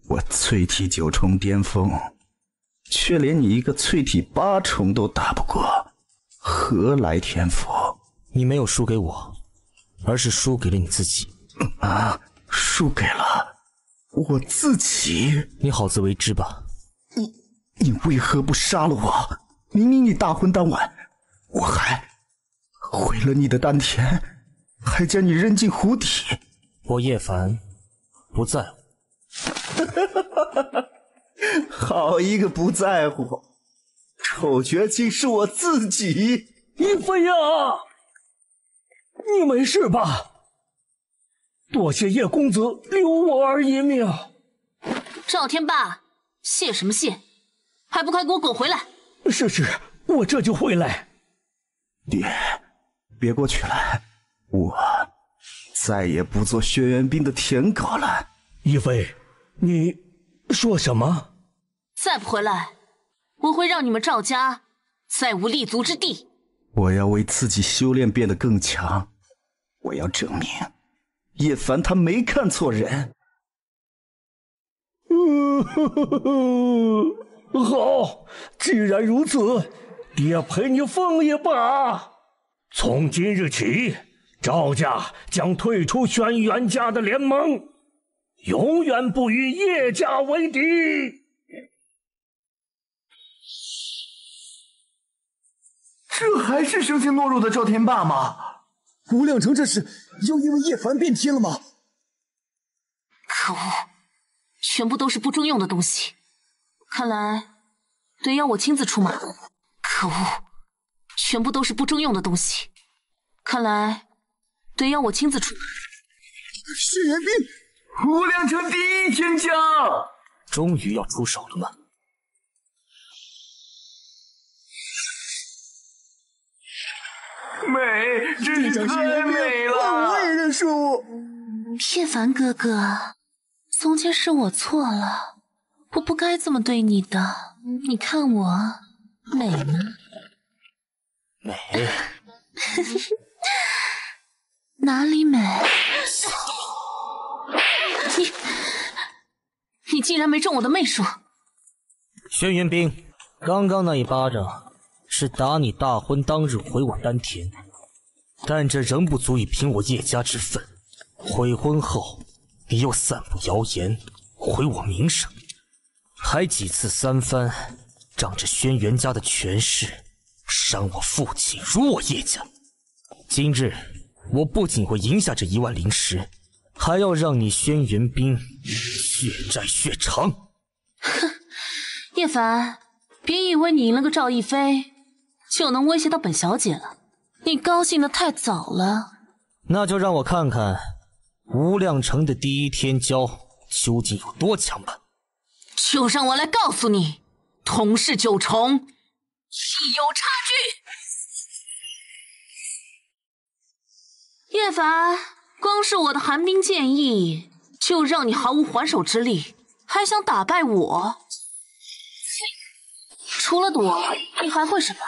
我淬体九重巅峰，却连你一个淬体八重都打不过，何来天赋？你没有输给我，而是输给了你自己。啊，输给了。我自己，你好自为之吧。你你为何不杀了我？明明你大婚当晚，我还毁了你的丹田，还将你扔进湖底。我叶凡不在乎。好一个不在乎！丑角竟是我自己。一飞呀，你没事吧？多谢叶公子留我儿一命。赵天霸，谢什么谢？还不快给我滚回来！是是，我这就回来。爹，别过去了，我再也不做轩辕兵的舔狗了。一飞，你说什么？再不回来，我会让你们赵家再无立足之地。我要为自己修炼变得更强，我要证明。叶凡他没看错人。好，既然如此，爹陪你疯一把。从今日起，赵家将退出轩辕家的联盟，永远不与叶家为敌。这还是生性懦弱的赵天霸吗？无量城这是又因为叶凡变天了吗？可恶，全部都是不中用的东西，看来得要我亲自出马。可恶，全部都是不中用的东西，看来得要我亲自出马。轩辕冰，无量城第一天骄，终于要出手了吗？美，真是太美了！我也认输。叶凡哥哥，从前是我错了，我不该这么对你的。你看我美吗？美。哪里美？你，你竟然没中我的媚术！轩辕冰，刚刚那一巴掌。是打你大婚当日毁我丹田，但这仍不足以平我叶家之愤。悔婚后，你又散布谣言，毁我名声，还几次三番仗着轩辕家的权势伤我父亲，辱我叶家。今日我不仅会赢下这一万灵石，还要让你轩辕冰血债血偿。哼，叶凡，别以为你赢了个赵一飞。就能威胁到本小姐了，你高兴的太早了。那就让我看看无量城的第一天骄究竟有多强吧。就让我来告诉你，同是九重，亦有差距。叶凡，光是我的寒冰剑意，就让你毫无还手之力，还想打败我？除了躲，你还会什么？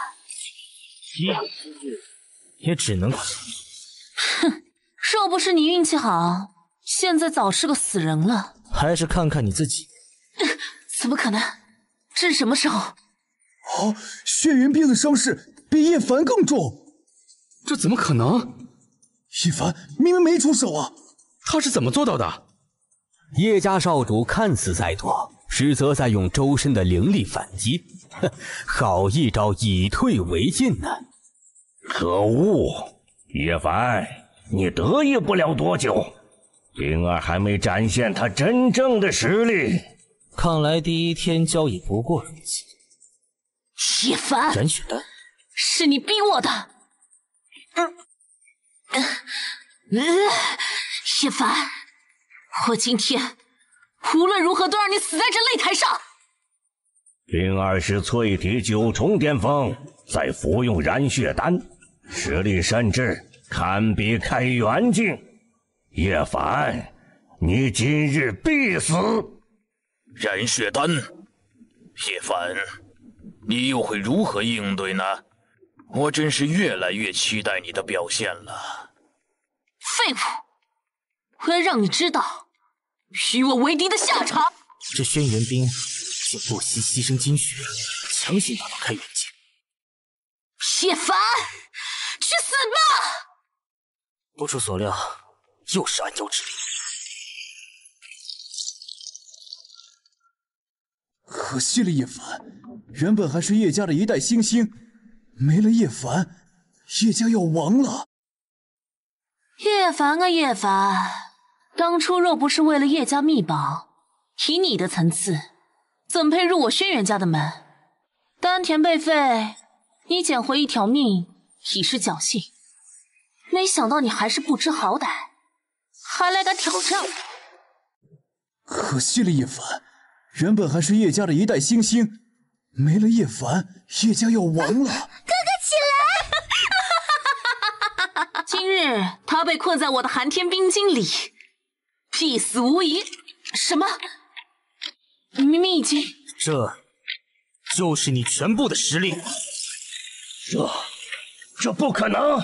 也只能哼，若不是你运气好，现在早是个死人了。还是看看你自己。怎么可能？这是什么时候？哦，血云冰的伤势比叶凡更重。这怎么可能？叶凡明明没出手啊！他是怎么做到的？叶家少主看似在躲，实则在用周身的灵力反击。哼，好一招以退为进呢！可恶，叶凡，你得意不了多久。灵儿还没展现他真正的实力，看来第一天骄也不过如此。叶凡，染血丹，是你逼我的。嗯，嗯，叶凡，我今天无论如何都让你死在这擂台上。灵儿是淬体九重巅峰，在服用燃血丹，实力甚至堪比开元境。叶凡，你今日必死！燃血丹，叶凡，你又会如何应对呢？我真是越来越期待你的表现了。废物！我要让你知道与我为敌的下场。这轩辕兵竟不惜牺牲精血，强行打到开元境。叶凡，去死吧！不出所料。又是暗妖之力，可惜了叶凡，原本还是叶家的一代新星，没了叶凡，叶家要亡了。叶凡啊叶凡，当初若不是为了叶家秘宝，以你的层次，怎配入我轩辕家的门？丹田被废，你捡回一条命已是侥幸，没想到你还是不知好歹。还来敢挑战我？可惜了叶凡，原本还是叶家的一代新星，没了叶凡，叶家要亡了。哥哥起来！今日他被困在我的寒天冰晶里，必死无疑。什么？你明明已经……这，就是你全部的实力？这，这不可能！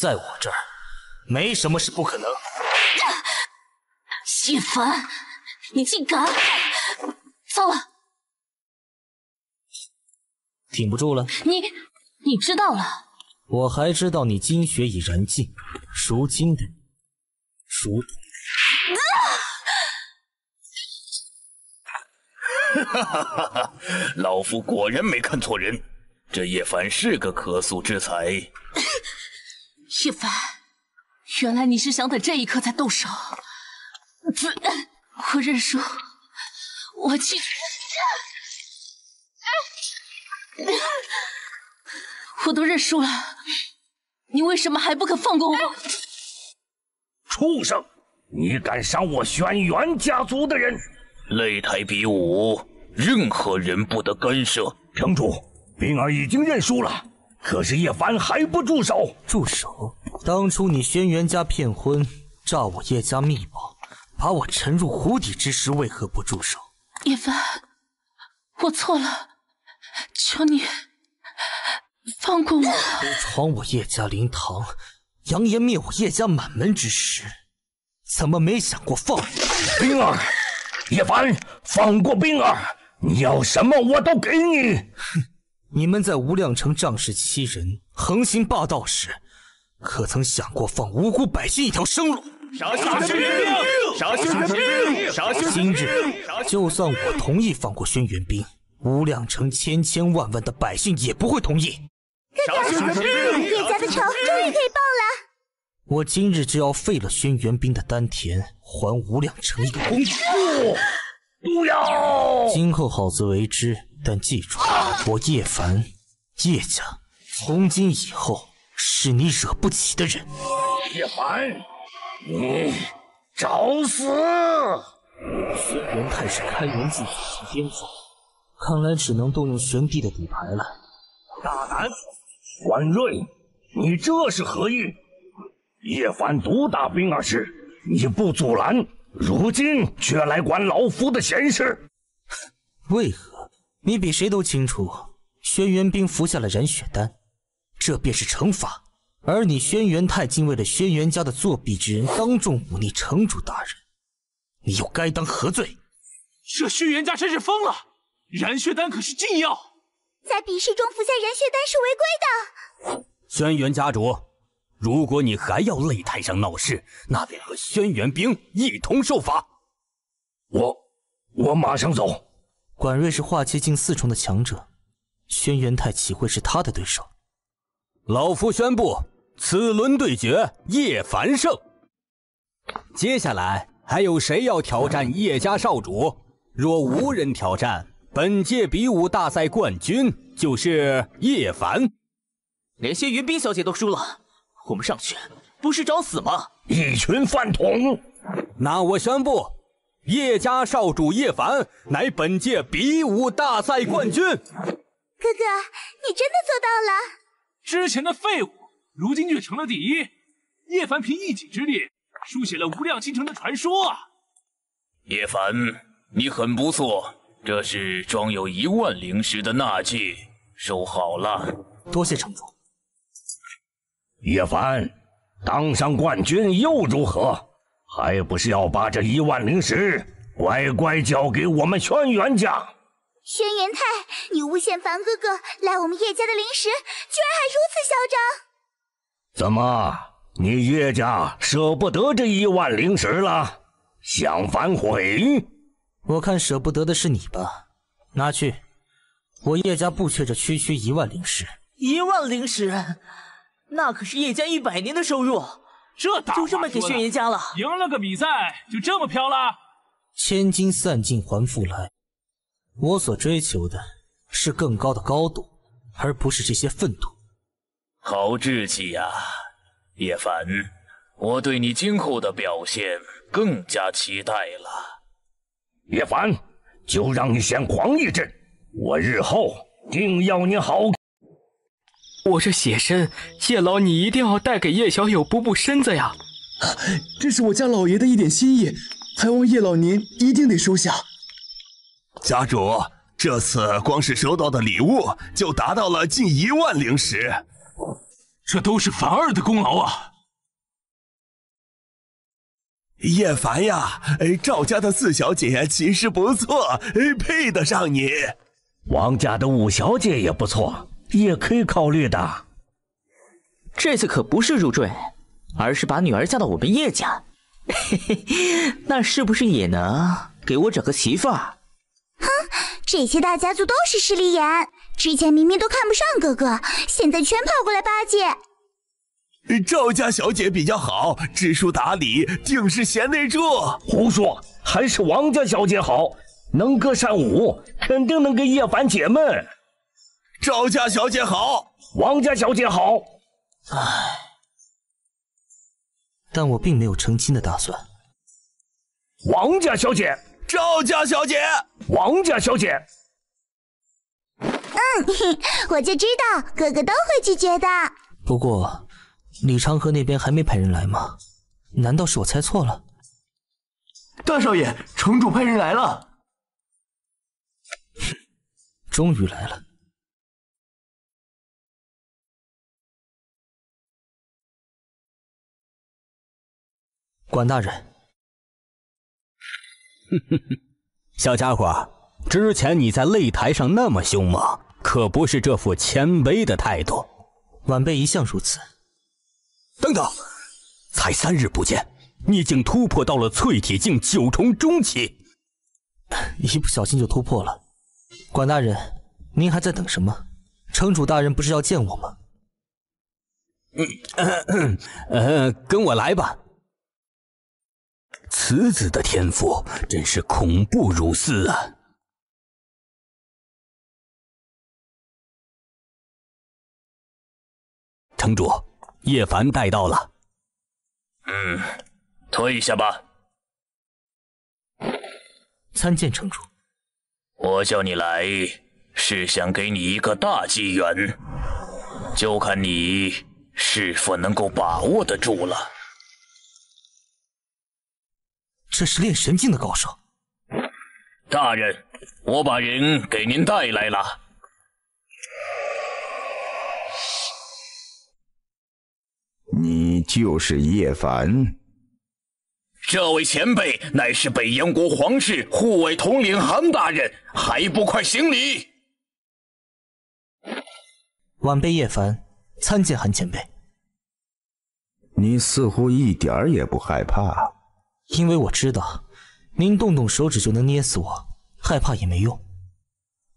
在我这儿，没什么是不可能。叶凡，你竟敢！糟了，挺不住了。你，你知道了？我还知道你精血已燃尽，如今的如哈哈哈哈！老夫果然没看错人，这叶凡是个可塑之才。叶凡，原来你是想等这一刻才动手。我认输，我拒绝。我都认输了，你为什么还不肯放过我？畜生！你敢伤我轩辕家族的人！擂台比武，任何人不得干涉。城主，冰儿已经认输了，可是叶凡还不住手。住手！当初你轩辕家骗婚，诈我叶家秘宝。把我沉入湖底之时，为何不住手？叶凡，我错了，求你放过我。闯我叶家灵堂，扬言灭我叶家满门之时，怎么没想过放冰儿？叶凡，放过冰儿！你要什么我都给你。哼！你们在无量城仗势欺人、横行霸道时，可曾想过放无辜百姓一条生路？杀轩辕冰！杀轩辕冰！杀轩辕冰！今日就算我同意放过轩辕冰，无量城千千万万的百姓也不会同意。哥哥，叶家的仇终于可以报了。我今日就要废了轩辕冰的丹田，还无量城一个公道。不，不要！今后好自为之，但记住，我叶凡，叶家从今以后是你惹不起的人。叶凡。你找死！轩辕太是开元境左旗巅峰，看来只能动用玄帝的底牌了。大胆，关瑞，你这是何意？叶凡独大兵二十，你不阻拦，如今却来管老夫的闲事，为何？你比谁都清楚，轩辕冰服下了染血丹，这便是惩罚。而你轩辕泰竟为了轩辕家的作弊之人当众忤逆城主大人，你又该当何罪？这轩辕家真是疯了！染血丹可是禁药，在比试中服下燃血丹是违规的。轩辕家主，如果你还要擂台上闹事，那便和轩辕冰一同受罚。我，我马上走。管瑞是化气境四重的强者，轩辕泰岂会是他的对手？老夫宣布，此轮对决叶凡胜。接下来还有谁要挑战叶家少主？若无人挑战，本届比武大赛冠军就是叶凡。连谢云冰小姐都输了，我们上去不是找死吗？一群饭桶！那我宣布。叶家少主叶凡乃本届比武大赛冠军。哥哥，你真的做到了！之前的废物，如今却成了第一。叶凡凭一己之力，书写了无量倾城的传说啊！叶凡，你很不错，这是装有一万灵石的纳戒，收好了。多谢城主。叶凡，当上冠军又如何？还不是要把这一万灵石乖乖交给我们轩辕家？轩辕泰，你诬陷凡哥哥来我们叶家的灵石，居然还如此嚣张！怎么，你叶家舍不得这一万灵石了？想反悔？我看舍不得的是你吧。拿去，我叶家不缺这区区一万灵石。一万灵石，那可是叶家一百年的收入。这大就这么给轩辕家了，赢了个比赛就这么飘了？千金散尽还复来，我所追求的是更高的高度，而不是这些愤怒。好志气呀，叶凡，我对你今后的表现更加期待了。叶凡，就让你先狂一阵，我日后定要你好。我这血身，叶老你一定要带给叶小友补补身子呀！这是我家老爷的一点心意，还望叶老您一定得收下。家主，这次光是收到的礼物就达到了近一万灵石，这都是凡儿的功劳啊！叶凡呀，赵家的四小姐其实不错，配得上你。王家的五小姐也不错。也可以考虑的。这次可不是入赘，而是把女儿嫁到我们叶家。嘿嘿，那是不是也能给我找个媳妇？哼，这些大家族都是势利眼，之前明明都看不上哥哥，现在全跑过来巴结。赵家小姐比较好，知书达理，定是贤内助。胡说，还是王家小姐好，能歌善舞，肯定能给叶凡解闷。赵家小姐好，王家小姐好。唉，但我并没有成亲的打算。王家小姐，赵家小姐，王家小姐。嗯，我就知道哥哥都会拒绝的。不过，李长河那边还没派人来吗？难道是我猜错了？大少爷，城主派人来了。终于来了。管大人，哼哼哼，小家伙，之前你在擂台上那么凶猛，可不是这副谦卑的态度。晚辈一向如此。等等，才三日不见，你竟突破到了淬体境九重中期，一不小心就突破了。管大人，您还在等什么？城主大人不是要见我吗？嗯，呃，跟我来吧。此子的天赋真是恐怖如斯啊！城主，叶凡带到了。嗯，退下吧。参见城主。我叫你来是想给你一个大机缘，就看你是否能够把握得住了。这是练神境的高手。大人，我把人给您带来了。你就是叶凡。这位前辈乃是北洋国皇室护卫统领韩大人，还不快行礼！晚辈叶凡参见韩前辈。你似乎一点儿也不害怕，因为我知道，您动动手指就能捏死我，害怕也没用。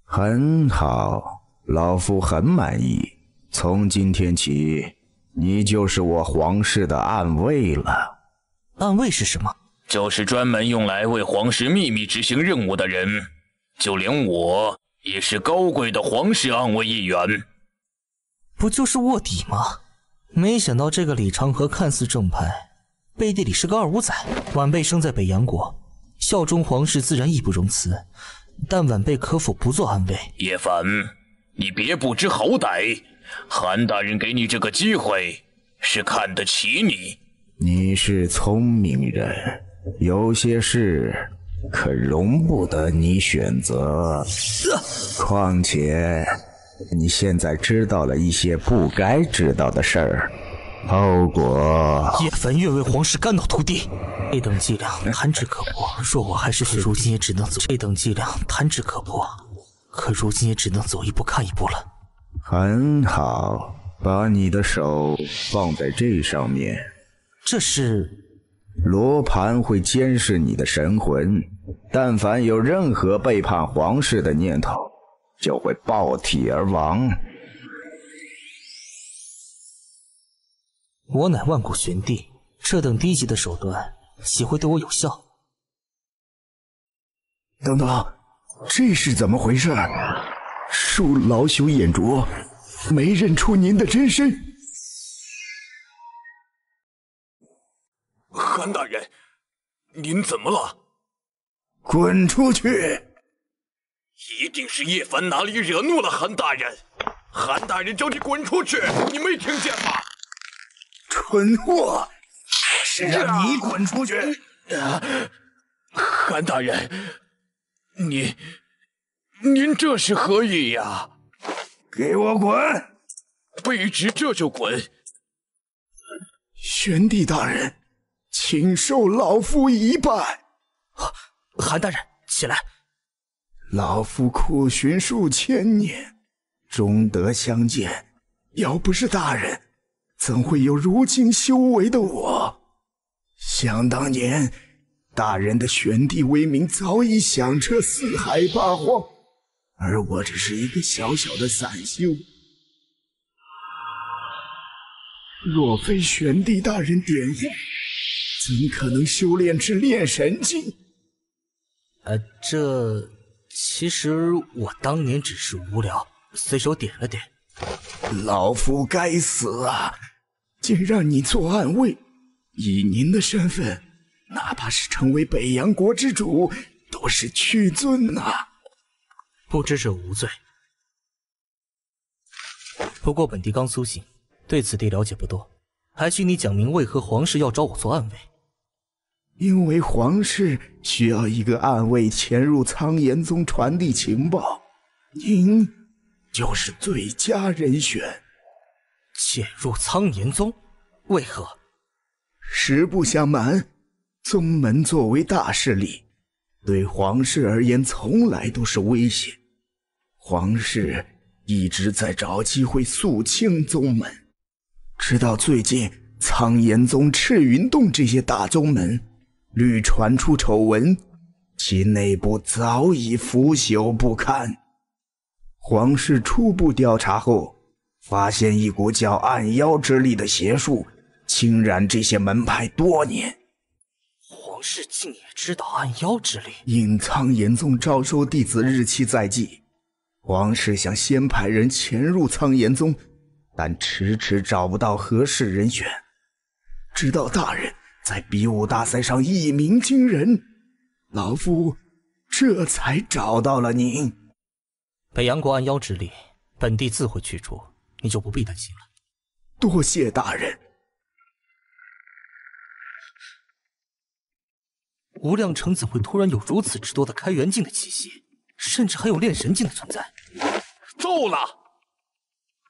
很好，老夫很满意。从今天起，你就是我皇室的暗卫了。暗卫是什么？就是专门用来为皇室秘密执行任务的人。就连我也是高贵的皇室暗卫一员。不就是卧底吗？没想到这个李长河看似正派，背地里是个二五仔。晚辈生在北洋国，效忠皇室自然义不容辞。但晚辈可否不做暗卫？叶凡，你别不知好歹。韩大人给你这个机会，是看得起你。你是聪明人，有些事可容不得你选择。况且，你现在知道了一些不该知道的事儿，后果……叶凡愿为皇室肝脑涂地，这等伎俩弹指可破。若我还是学，如今也只能走。这等伎俩弹指可破，可如今也只能走一步看一步了。很好，把你的手放在这上面。这是罗盘会监视你的神魂，但凡有任何背叛皇室的念头，就会爆体而亡。我乃万古玄帝，这等低级的手段岂会对我有效？等等，这是怎么回事？恕老朽眼拙，没认出您的真身。韩大人，您怎么了？滚出去！一定是叶凡哪里惹怒了韩大人。韩大人叫你滚出去，你没听见吗？蠢货！我是让你滚出去。韩大人，您您这是何意呀？给我滚！卑职这就滚。玄帝大人。请受老夫一拜，韩大人起来。老夫苦寻数千年，终得相见。要不是大人，怎会有如今修为的我？想当年，大人的玄帝威名早已响彻四海八荒，而我只是一个小小的散修。若非玄帝大人点化。怎可能修炼至炼神境？呃，这其实我当年只是无聊，随手点了点。老夫该死啊！竟让你做暗卫，以您的身份，哪怕是成为北洋国之主，都是屈尊呐！不知者无罪。不过本帝刚苏醒，对此地了解不多，还需你讲明为何皇室要找我做暗卫。因为皇室需要一个暗卫潜入苍岩宗传递情报，您就是最佳人选。潜入苍岩宗，为何？实不相瞒，宗门作为大势力，对皇室而言从来都是威胁。皇室一直在找机会肃清宗门，直到最近苍岩宗、赤云洞这些大宗门。屡传出丑闻，其内部早已腐朽不堪。皇室初步调查后，发现一股叫暗妖之力的邪术侵染这些门派多年。皇室竟也知道暗妖之力？隐苍岩宗招收弟子日期在即，皇室想先派人潜入苍岩宗，但迟迟找不到合适人选。直到大人。在比武大赛上一鸣惊人，老夫这才找到了您。北洋国按妖之力，本地自会去除，你就不必担心了。多谢大人。无量城怎会突然有如此之多的开元境的气息，甚至还有炼神境的存在？够了！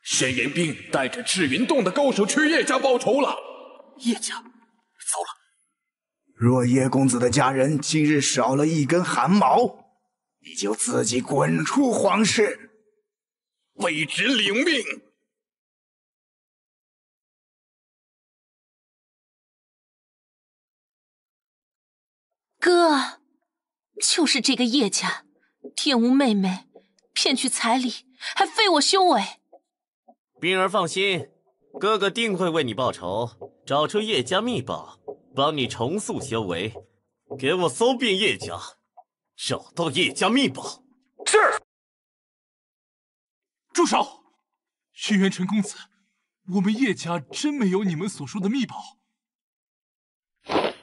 轩辕冰带着赤云洞的高手去叶家报仇了。叶家，糟了！若叶公子的家人今日少了一根汗毛，你就自己滚出皇室，为侄领命。哥，就是这个叶家，玷污妹妹，骗取彩礼，还废我修为。冰儿放心，哥哥定会为你报仇，找出叶家秘宝，帮你重塑修为。给我搜遍叶家，找到叶家秘宝。是。住手！轩辕陈公子，我们叶家真没有你们所说的秘宝。哼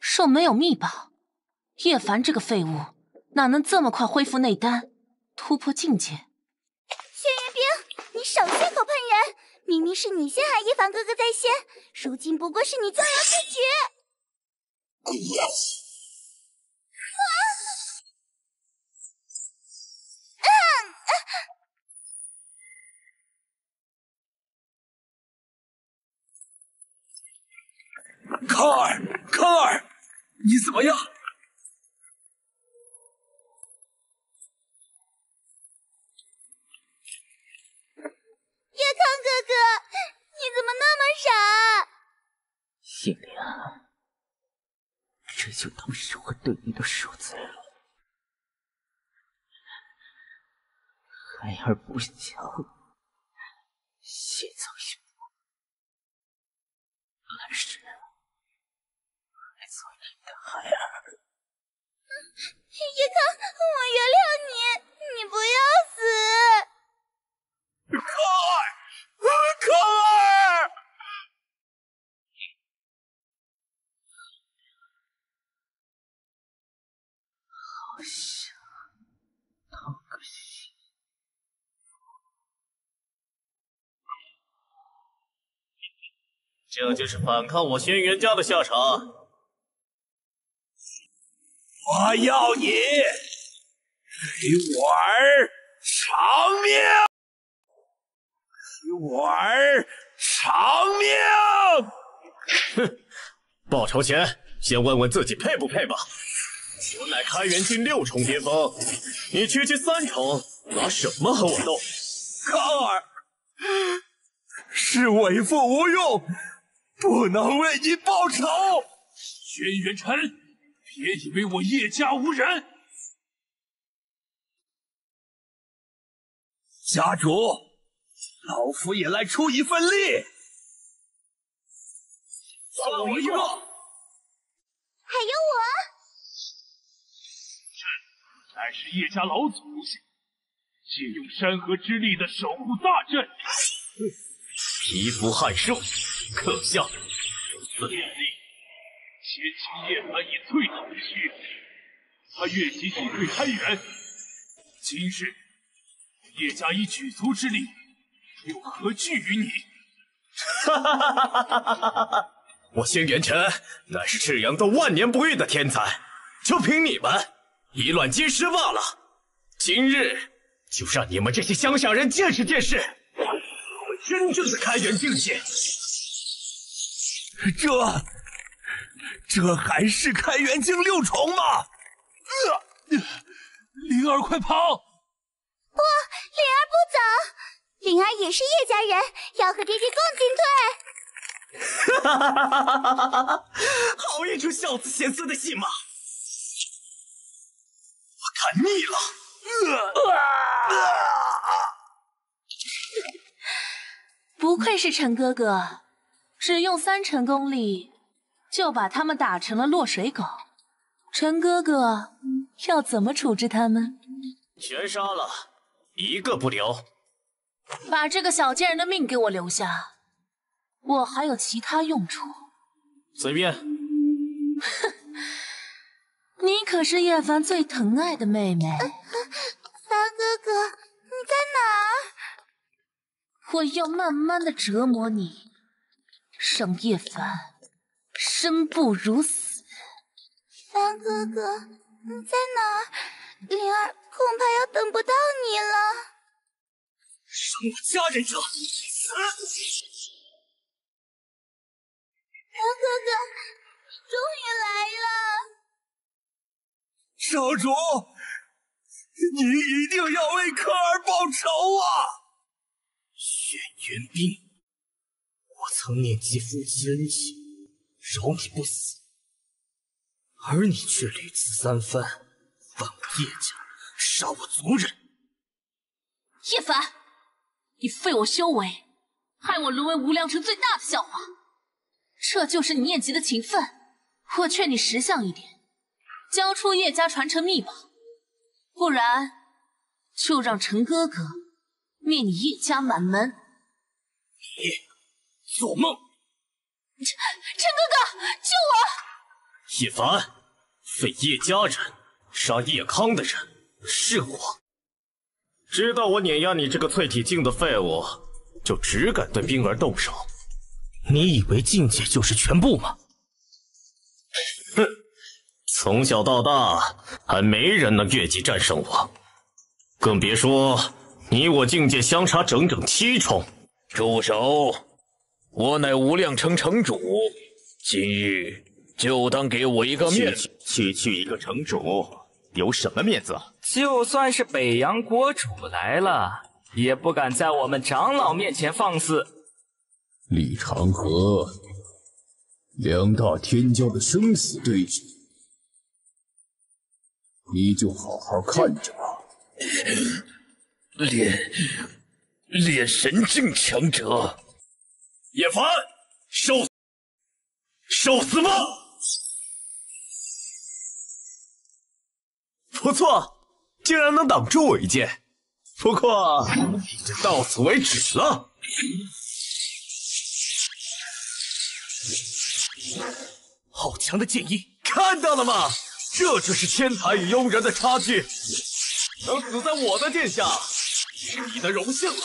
说没有秘宝，叶凡这个废物哪能这么快恢复内丹，突破境界？轩辕冰，你少血口喷人！明明是你陷害叶凡哥哥在先，如今不过是你咎由自取。康儿，康儿，你怎么样？叶康哥哥，你怎么那么傻？心凉，这就当是我对你的赎罪了。孩儿不孝，谢苍兄，来世还做你的孩儿。叶康，我原谅你，你不要死。可儿，可儿！好想当个媳这就是反抗我轩辕家的下场。我要你给我儿偿命！给我儿偿命！哼，报仇前先问问自己配不配吧。我乃开元境六重巅峰，你区区三重，拿什么和我斗？康儿，是为父无用，不能为你报仇。轩辕尘，别以为我叶家无人。家主，老夫也来出一份力。放我一个！还有我。乃是叶家老祖先借用山河之力的守护大阵。皮肤撼树，克相，此念力，前期叶凡以淬土之躯，他越级进退开元。今日叶家以举族之力，又何惧于你？哈哈哈哈哈哈哈！我轩辕尘乃是赤阳洞万年不遇的天才，就凭你们以卵击石罢了。今日就让你们这些乡下人见识见识我真正的开元境界。这这还是开元境六重吗？呃，灵儿，快跑！不，灵儿不走。灵儿也是叶家人，要和爹爹共进退。哈哈哈哈哈哈！好一出孝子贤孙的戏码，我看腻了。不愧是陈哥哥，只用三成功力就把他们打成了落水狗。陈哥哥要怎么处置他们？全杀了，一个不留。把这个小贱人的命给我留下，我还有其他用处。随便。哼，你可是叶凡最疼爱的妹妹。凡哥哥，你在哪儿？我要慢慢的折磨你，让叶凡生不如死。凡哥哥，你在哪儿？灵儿恐怕要等不到你了。伤我家人者，死！凡哥哥，终于来了。少主，你一定要为科尔报仇啊！轩辕冰，我曾念及夫妻恩情，饶你不死，而你却屡次三番犯我叶家，杀我族人。叶凡，你废我修为，害我沦为无量城最大的笑话，这就是你念及的情分。我劝你识相一点，交出叶家传承秘宝，不然就让陈哥哥灭你叶家满门。你做梦！陈陈哥哥，救我！叶凡，废叶家人，杀叶康的人是我。知道我碾压你这个淬体境的废物，就只敢对冰儿动手。你以为境界就是全部吗？哼，从小到大，还没人能越级战胜我，更别说你我境界相差整整七重。住手！我乃无量城城主，今日就当给我一个面子。区区一个城主，有什么面子？就算是北洋国主来了，也不敢在我们长老面前放肆。李长河，两大天骄的生死对决，你就好好看着吧。炼炼神境强者，叶凡，受受死吧！不错，竟然能挡住我一剑。不过，也就到此为止了。好强的剑意！看到了吗？这就是天才与庸人的差距。能死在我的剑下，是你的荣幸了。凡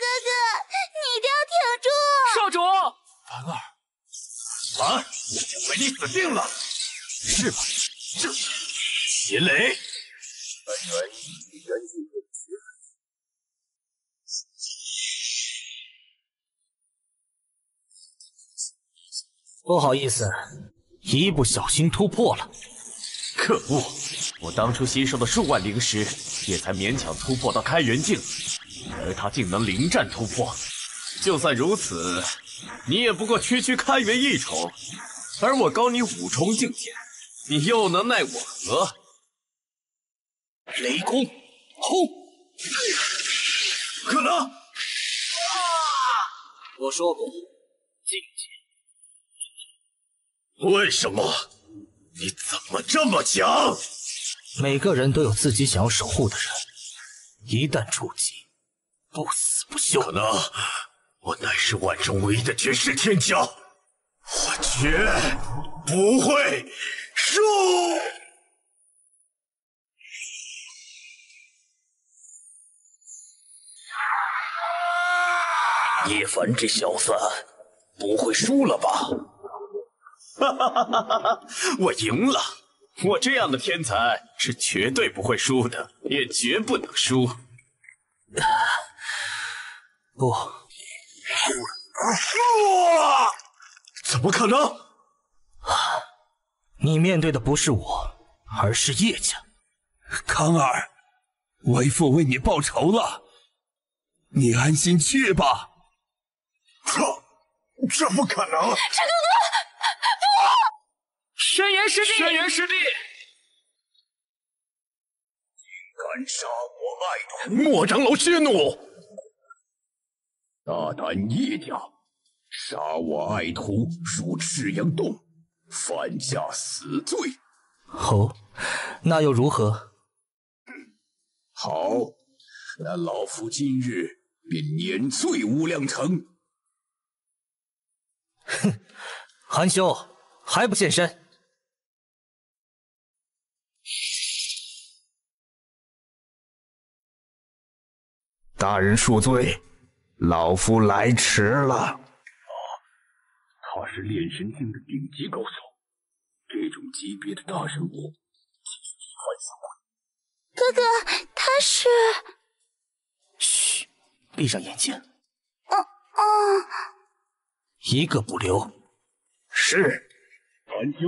哥哥，你一定要挺住！少主，凡儿，凡，以为你死定了，是吧？这邪雷，不好意思，一不小心突破了。可恶！我当初吸收的数万灵石，也才勉强突破到开元境，而他竟能临战突破。就算如此，你也不过区区开元一重，而我高你五重境界，你又能奈我何？雷公，轰！不可能！我说过，境界。为什么？你怎么这么强？每个人都有自己想要守护的人，一旦触及，不死不休。可能，我乃是万中唯一的绝世天骄，我绝不会输。叶凡这小子，不会输了吧？哈哈哈哈哈！我赢了！我这样的天才是绝对不会输的，也绝不能输。不，输了！怎么可能？你面对的不是我，而是叶家。康儿，为父为你报仇了，你安心去吧。这这不可能！陈哥哥，不！轩辕师弟，轩辕师弟，敢杀我爱徒！莫长老息怒！大胆叶家杀我爱徒，入赤阳洞，犯下死罪。哦，那又如何？好，那老夫今日便碾碎无量城。哼，韩兄还不现身？大人恕罪，老夫来迟了。哦，他是炼神境的顶级高手，这种级别的大人物，岂是？哥哥，他是……嘘，闭上眼睛。哦哦。一个不留。是。韩秋，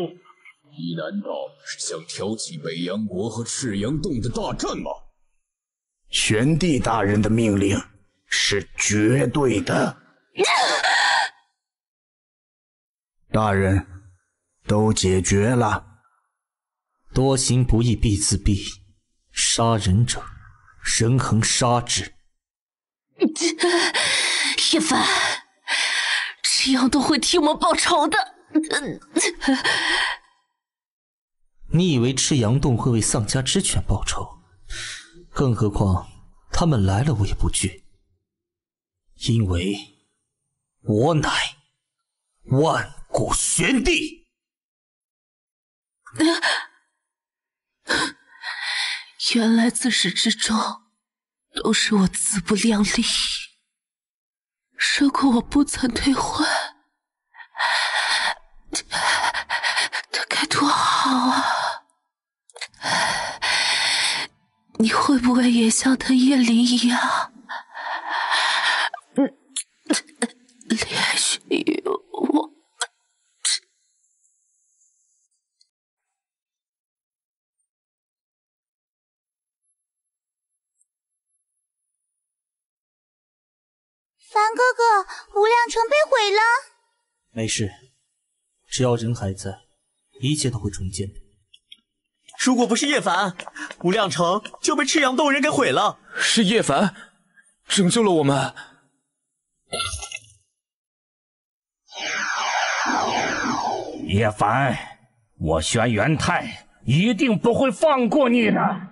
你难道是想挑起北洋国和赤阳洞的大战吗？玄帝大人的命令是绝对的。大人，都解决了。多行不义必自毙，杀人者，人恒杀之。叶凡，赤阳都会替我们报仇的。你以为赤阳洞会为丧家之犬报仇？更何况他们来了，我也不惧，因为我乃万古玄帝。原来自始至终都是我自不量力。如果我不曾退婚，这该多好啊！你会不会也像他叶灵一样，连续我？凡哥哥，无量城被毁了。没事，只要人还在，一切都会重建的。如果不是叶凡，无量城就被赤阳洞人给毁了。是叶凡拯救了我们。叶凡，我轩辕泰一定不会放过你的。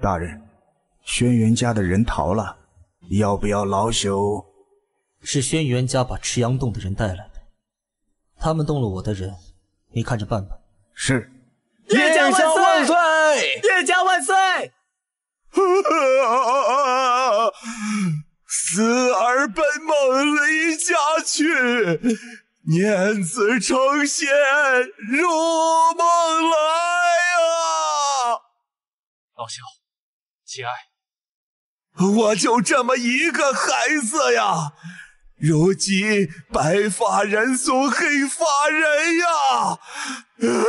大人，轩辕家的人逃了，要不要老朽？是轩辕家把赤阳洞的人带来的，他们动了我的人，你看着办吧。是。叶家万岁！叶家万岁！死而本梦离家去，念子成仙入梦来啊！老朽，节哀。我就这么一个孩子呀，如今白发人送黑发人呀！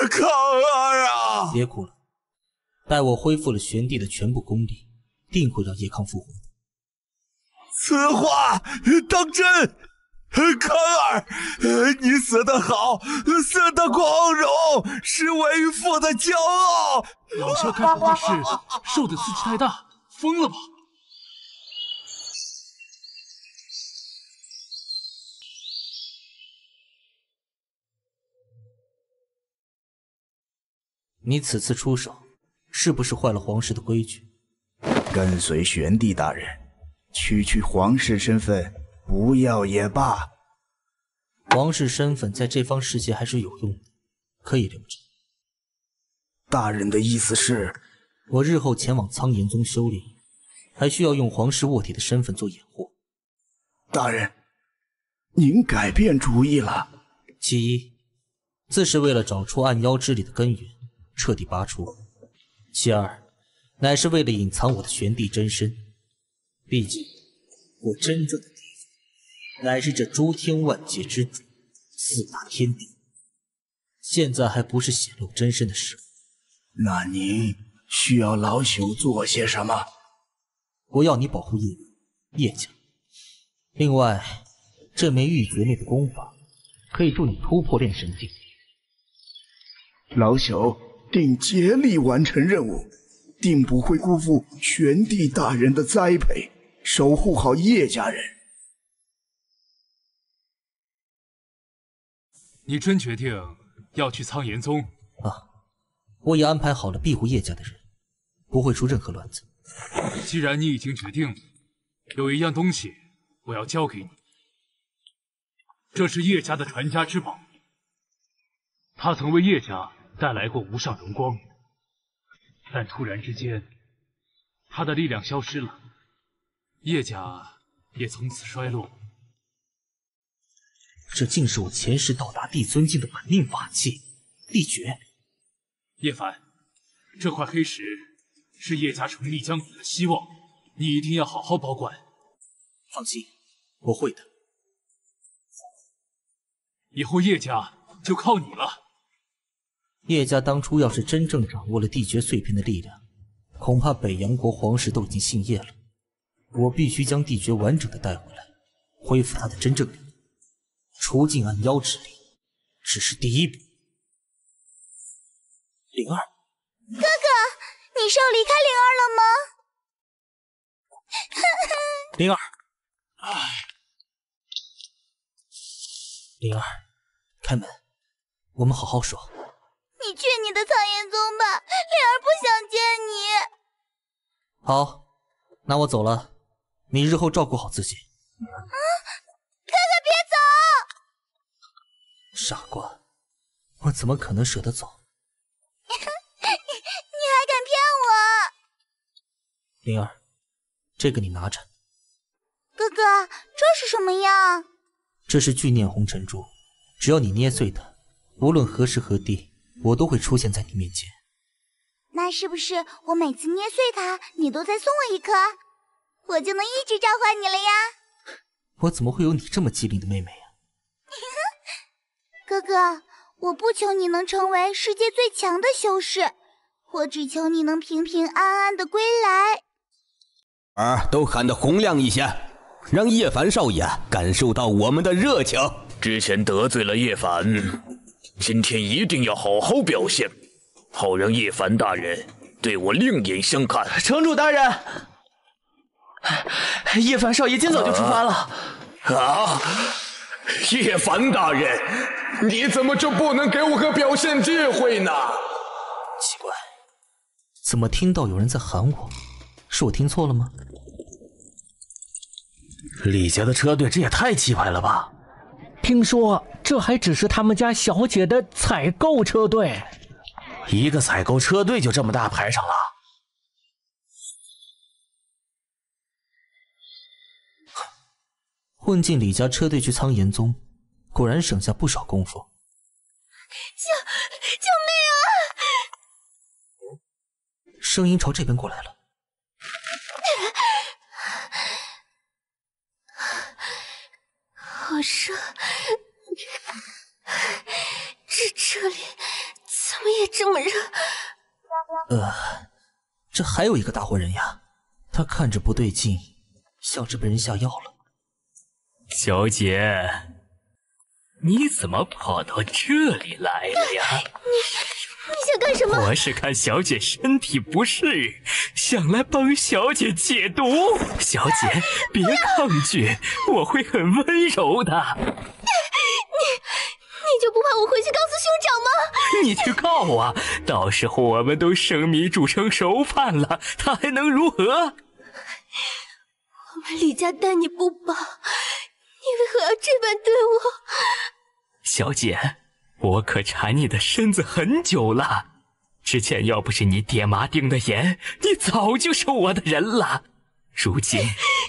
康儿啊！别哭了，待我恢复了玄帝的全部功力，定会让叶康复活的。此话当真？康儿，你死得好，死得光荣，是为父的骄傲。老萧该不会是受的刺激太大，疯了吧？你此次出手，是不是坏了皇室的规矩？跟随玄帝大人，区区皇室身份不要也罢。皇室身份在这方世界还是有用的，可以留着。大人的意思是，我日后前往苍岩宗修炼，还需要用皇室卧底的身份做掩护。大人，您改变主意了？其一，自是为了找出暗妖之力的根源。彻底拔出。其二，乃是为了隐藏我的玄帝真身。毕竟，我真正的敌人乃是这诸天万界之主，四大天帝。现在还不是显露真身的时候。那您需要老朽做些什么？我要你保护叶叶家。另外，这枚玉诀内的功法可以助你突破炼神境。老朽。定竭力完成任务，定不会辜负玄帝大人的栽培，守护好叶家人。你真决定要去苍岩宗啊？我已安排好了庇护叶家的人，不会出任何乱子。既然你已经决定了，有一样东西我要交给你，这是叶家的传家之宝，他曾为叶家。带来过无上荣光，但突然之间，他的力量消失了。叶家也从此衰落。这竟是我前世到达帝尊境的本命法器力诀。叶凡，这块黑石是叶家成立江府的希望，你一定要好好保管。放心，我会的。以后叶家就靠你了。叶家当初要是真正掌握了地诀碎片的力量，恐怕北洋国皇室都已经姓叶了。我必须将地诀完整的带回来，恢复它的真正力量。除尽暗妖之力，只是第一步。灵儿，哥哥，你是要离开灵儿了吗？灵儿，灵儿，开门，我们好好说。你去你的苍岩宗吧，灵儿不想见你。好，那我走了，你日后照顾好自己。啊，哥哥别走！傻瓜，我怎么可能舍得走？你还敢骗我？灵儿，这个你拿着。哥哥，这是什么呀？这是聚念红尘珠，只要你捏碎它，无论何时何地，我都会出现在你面前。那是不是我每次捏碎它，你都再送我一颗，我就能一直召唤你了呀？我怎么会有你这么机灵的妹妹呀？哥哥，我不求你能成为世界最强的修士，我只求你能平平安安的归来。儿都喊得洪亮一些，让叶凡少爷感受到我们的热情。之前得罪了叶凡，今天一定要好好表现，好让叶凡大人对我另眼相看。城主大人，叶凡少爷今早就出发了。啊！叶凡大人，你怎么就不能给我个表现机会呢？奇怪，怎么听到有人在喊我？是我听错了吗？李家的车队，这也太气派了吧！听说这还只是他们家小姐的采购车队，一个采购车队就这么大排场了。混进李家车队去苍岩宗，果然省下不少功夫。救救命啊！声音朝这边过来了。好热，这这里怎么也这么热？呃，这还有一个大活人呀，他看着不对劲，像是被人下药了。小姐，你怎么跑到这里来了呀？你你想干什么？我是看小姐身体不适，想来帮小姐解毒。小姐别抗拒，我会很温柔的。你你你就不怕我回去告诉兄长吗？你去告啊！到时候我们都生米煮成熟饭了，他还能如何？我们李家待你不薄。你为何要这般对我，小姐？我可馋你的身子很久了。之前要不是你爹妈盯得严，你早就是我的人了。如今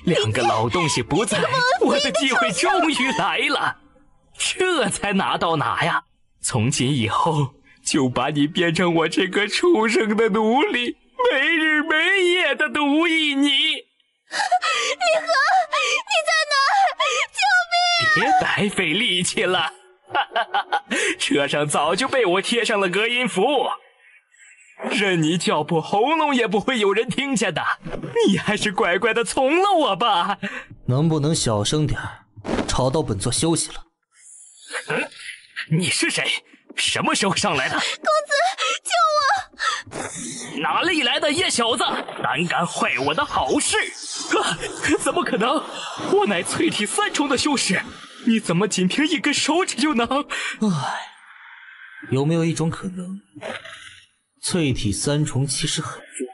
两个老东西不在，我的机会终于来了，这才拿到哪呀！从今以后，就把你变成我这个畜生的奴隶，没日没夜的奴役你。李和，你在哪儿？救命！别白费力气了，车上早就被我贴上了隔音符，任你叫破喉咙也不会有人听见的。你还是乖乖的从了我吧。能不能小声点吵到本座休息了。嗯，你是谁？什么时候上来的？公子，救我！哪里来的野小子，胆敢坏我的好事？啊！怎么可能？我乃淬体三重的修士，你怎么仅凭一根手指就能？唉，有没有一种可能，淬体三重其实很弱？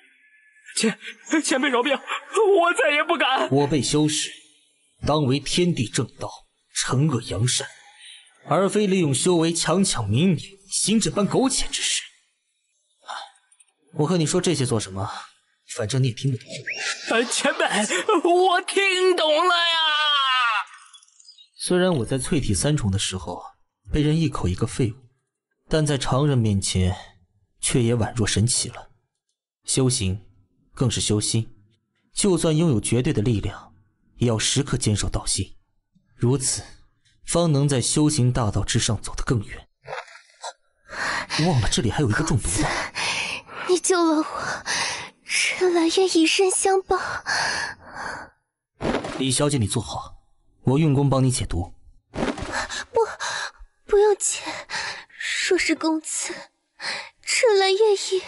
前前辈饶命，我再也不敢。我辈修士，当为天地正道，惩恶扬善。而非利用修为强抢民女，行这般苟且之事。我和你说这些做什么？反正你也听不懂。呃，前辈，我听懂了呀。虽然我在淬体三重的时候被人一口一个废物，但在常人面前却也宛若神奇了。修行更是修心，就算拥有绝对的力量，也要时刻坚守道心，如此方能在修行大道之上走得更远。忘了这里还有一个中毒的。你救了我，迟来愿以身相报。李小姐，你坐好，我用功帮你解毒。不，不用解。若是公子，迟来愿意。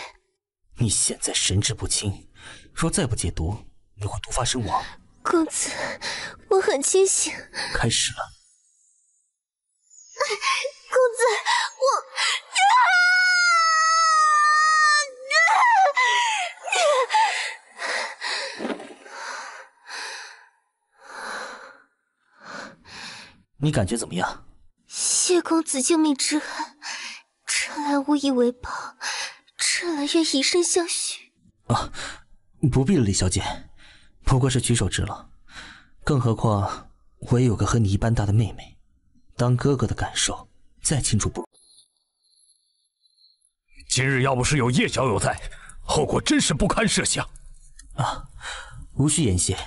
你现在神志不清，若再不解毒，你会毒发身亡。公子，我很清醒。开始了。公子，我。你感觉怎么样？谢公子救命之恩，迟来无以为报，迟来愿以身相许。啊，不必了，李小姐，不过是举手之劳。更何况我也有个和你一般大的妹妹，当哥哥的感受再清楚不？今日要不是有叶小友在，后果真是不堪设想。啊，无需言谢，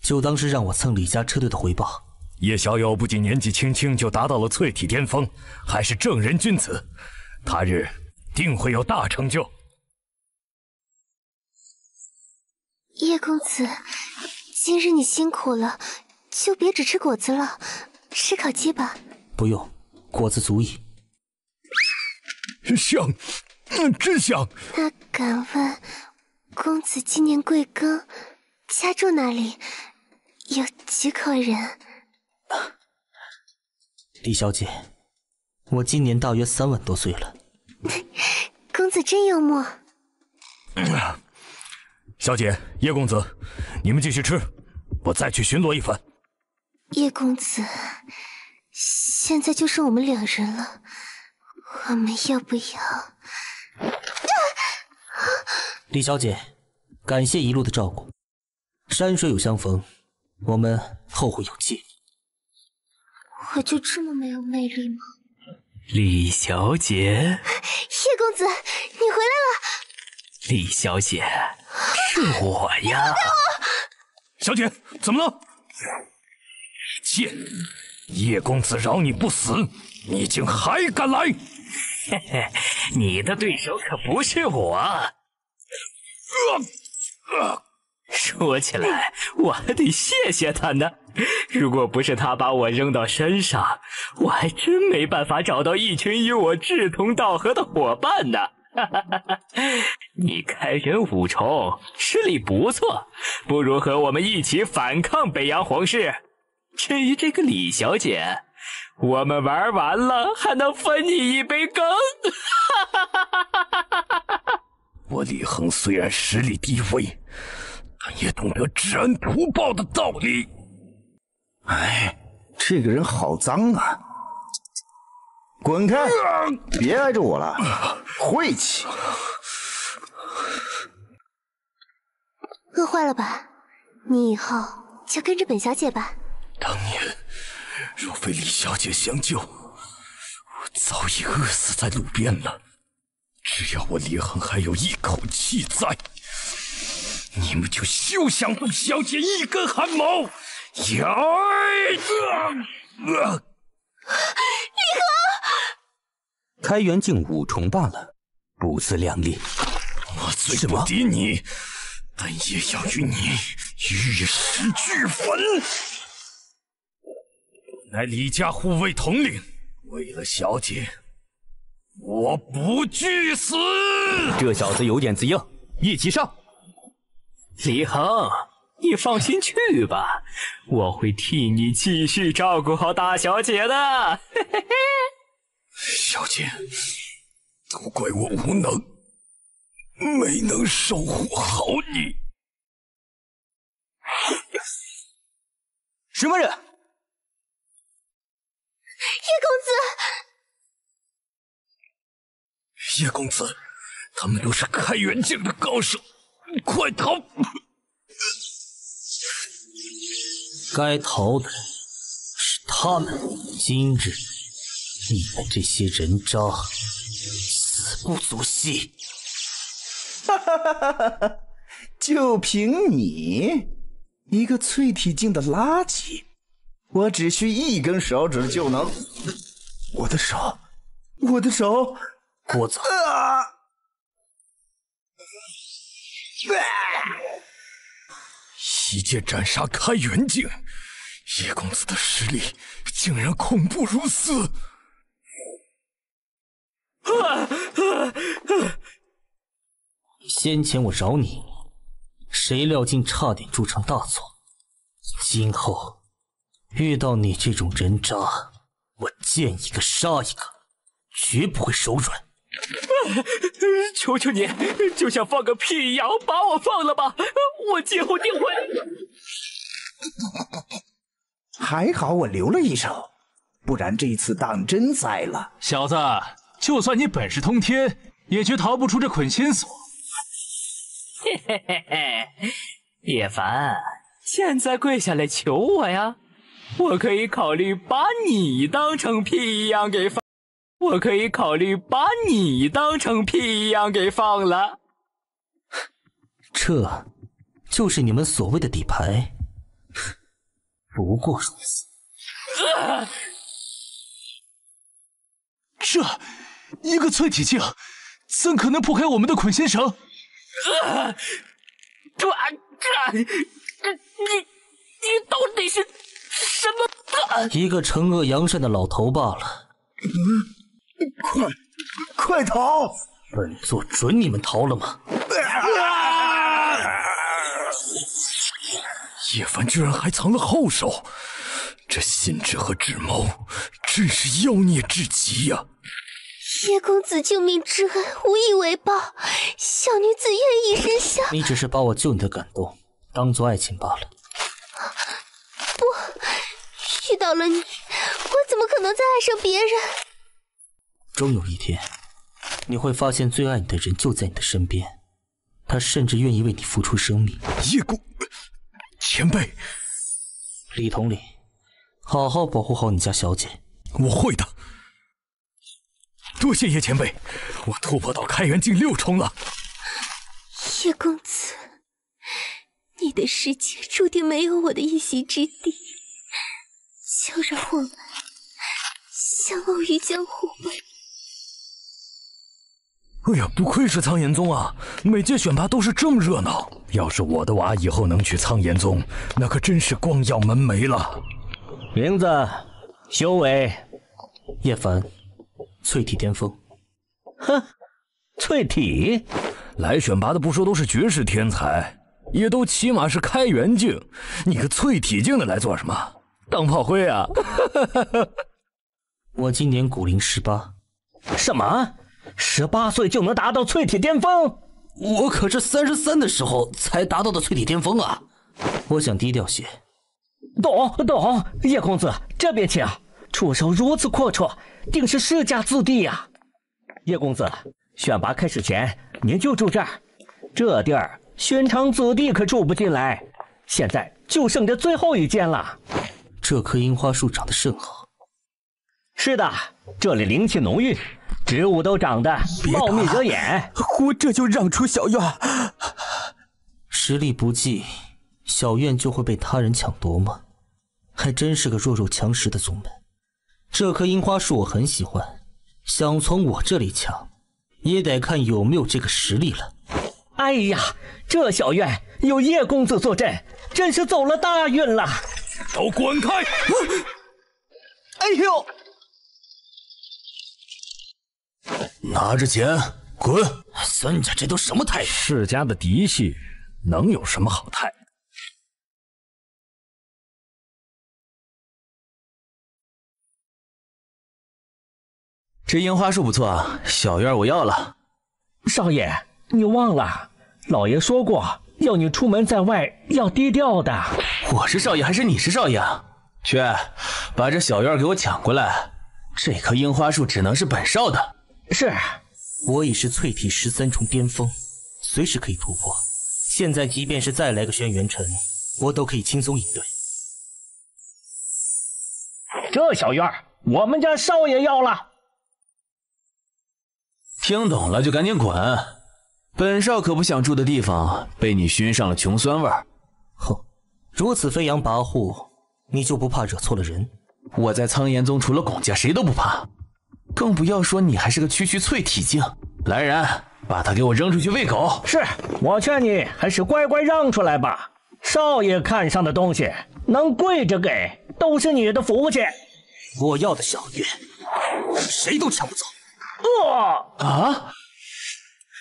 就当是让我蹭李家车队的回报。叶小友不仅年纪轻轻就达到了淬体巅峰，还是正人君子，他日定会有大成就。叶公子，今日你辛苦了，就别只吃果子了，吃烤鸡吧。不用，果子足矣。香，嗯真香。那敢问，公子今年贵庚？家住哪里？有几口人？李小姐，我今年大约三万多岁了。公子真幽默。小姐，叶公子，你们继续吃，我再去巡逻一番。叶公子，现在就剩我们两人了，我们要不要？李小姐，感谢一路的照顾。山水有相逢，我们后会有期。我就这么没有魅力吗？李小姐，叶公子，你回来了。李小姐，是我呀。小姐，怎么了？贱！叶公子饶你不死，你竟还敢来！嘿嘿，你的对手可不是我。啊说起来，我还得谢谢他呢。如果不是他把我扔到山上，我还真没办法找到一群与我志同道合的伙伴呢。你开元五重实力不错，不如和我们一起反抗北洋皇室。至于这个李小姐，我们玩完了还能分你一杯羹。我李恒虽然实力低微，但也懂得知恩图报的道理。哎，这个人好脏啊！滚开，别挨着我了，晦气！饿坏了吧？你以后就跟着本小姐吧。当年若非李小姐相救，我早已饿死在路边了。只要我李恒还有一口气在，你们就休想动小姐一根汗毛！呀！李恒，开元境五重罢了，不自量力。我虽不敌你，但也要与你玉石俱焚。乃李家护卫统领，为了小姐，我不惧死。这小子有点子硬，一起上。李恒，你放心去吧，我会替你继续照顾好大小姐的。嘿嘿嘿。小姐，都怪我无能，没能守护好你。什么人？叶公子叶公子，他们都是开元境的高手，快逃！该逃的是他们。今日你们这些人渣，死不足惜！哈哈哈哈哈！就凭你一个淬体境的垃圾，我只需一根手指就能……我的手，我的手，郭子。啊！一剑斩杀开元境，叶公子的实力竟然恐怖如斯！先前我饶你，谁料竟差点铸成大错。今后遇到你这种人渣，我见一个杀一个，绝不会手软。求求你，就像放个屁一样，把我放了吧！我今后定会。还好我留了一手，不然这次当真栽了。小子，就算你本事通天，也绝逃不出这捆仙锁。嘿嘿嘿嘿，叶凡，现在跪下来求我呀！我可以考虑把你当成屁一样给放。我可以考虑把你当成屁一样给放了。这，就是你们所谓的底牌。不过如此。这，一个淬体境，怎可能破开我们的捆仙绳？啊这这，你你到底是什么？一个惩恶扬善的老头罢了。快，快逃！本座准你们逃了吗？叶凡居然还藏了后手，这心智和智谋真是妖孽至极呀！叶公子救命之恩，无以为报，小女子愿以身相。你只是把我救你的感动当做爱情罢了。不，遇到了你，我怎么可能再爱上别人？终有一天，你会发现最爱你的人就在你的身边，他甚至愿意为你付出生命。叶公前辈，李统领，好好保护好你家小姐。我会的。多谢叶前辈，我突破到开元境六重了。叶公子，你的世界注定没有我的一席之地，就让我们相忘于江湖吧。哎呀，不愧是苍岩宗啊！每届选拔都是这么热闹。要是我的娃以后能去苍岩宗，那可真是光耀门楣了。名字，修为，叶凡，淬体巅峰。哼，淬体，来选拔的不说都是绝世天才，也都起码是开元境。你个淬体境的来做什么？当炮灰啊！我今年古龄十八。什么？十八岁就能达到淬体巅峰？我可是三十三的时候才达到的淬体巅峰啊！我想低调些。懂懂，叶公子这边请。出手如此阔绰，定是世家子弟呀。叶公子，选拔开始前您就住这儿，这地儿寻常子弟可住不进来。现在就剩这最后一间了。这棵樱花树长得甚好。是的，这里灵气浓郁。植物都长得茂密惹眼，我这就让出小院。实力不济，小院就会被他人抢夺吗？还真是个弱肉强食的宗门。这棵樱花树我很喜欢，想从我这里抢，也得看有没有这个实力了。哎呀，这小院有叶公子坐镇，真是走了大运了。都滚开！哎呦！拿着钱滚！孙家这都什么态度？世家的嫡系能有什么好态度？这樱花树不错，小院我要了。少爷，你忘了，老爷说过，要你出门在外要低调的。我是少爷还是你是少爷？啊去，把这小院给我抢过来。这棵樱花树只能是本少的。是，我已是淬体十三重巅峰，随时可以突破。现在即便是再来个轩辕尘，我都可以轻松应对。这小院我们家少爷要了。听懂了就赶紧滚！本少可不想住的地方被你熏上了穷酸味儿。哼，如此飞扬跋扈，你就不怕惹错了人？我在苍岩宗除了巩家谁都不怕，更不要说你还是个区区淬体境。来人，把他给我扔出去喂狗！是我劝你还是乖乖让出来吧。少爷看上的东西，能跪着给都是你的福气。我要的小月，谁都抢不走。啊啊！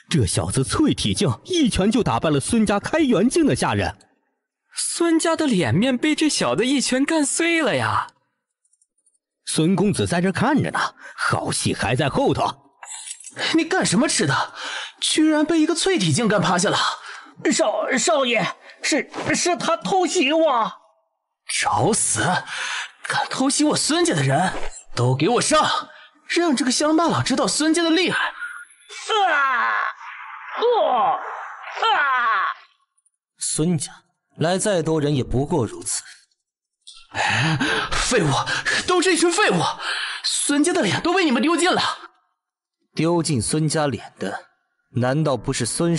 这小子淬体境一拳就打败了孙家开元境的下人，孙家的脸面被这小子一拳干碎了呀！孙公子在这看着呢，好戏还在后头。你干什么吃的？居然被一个淬体境干趴下了！少少爷，是是他偷袭我！找死！敢偷袭我孙家的人都给我上！让这个乡巴佬知道孙家的厉害！啊！哦！啊！孙家来再多人也不过如此。废物，都是一群废物！孙家的脸都被你们丢尽了。丢尽孙家脸的，难道不是孙？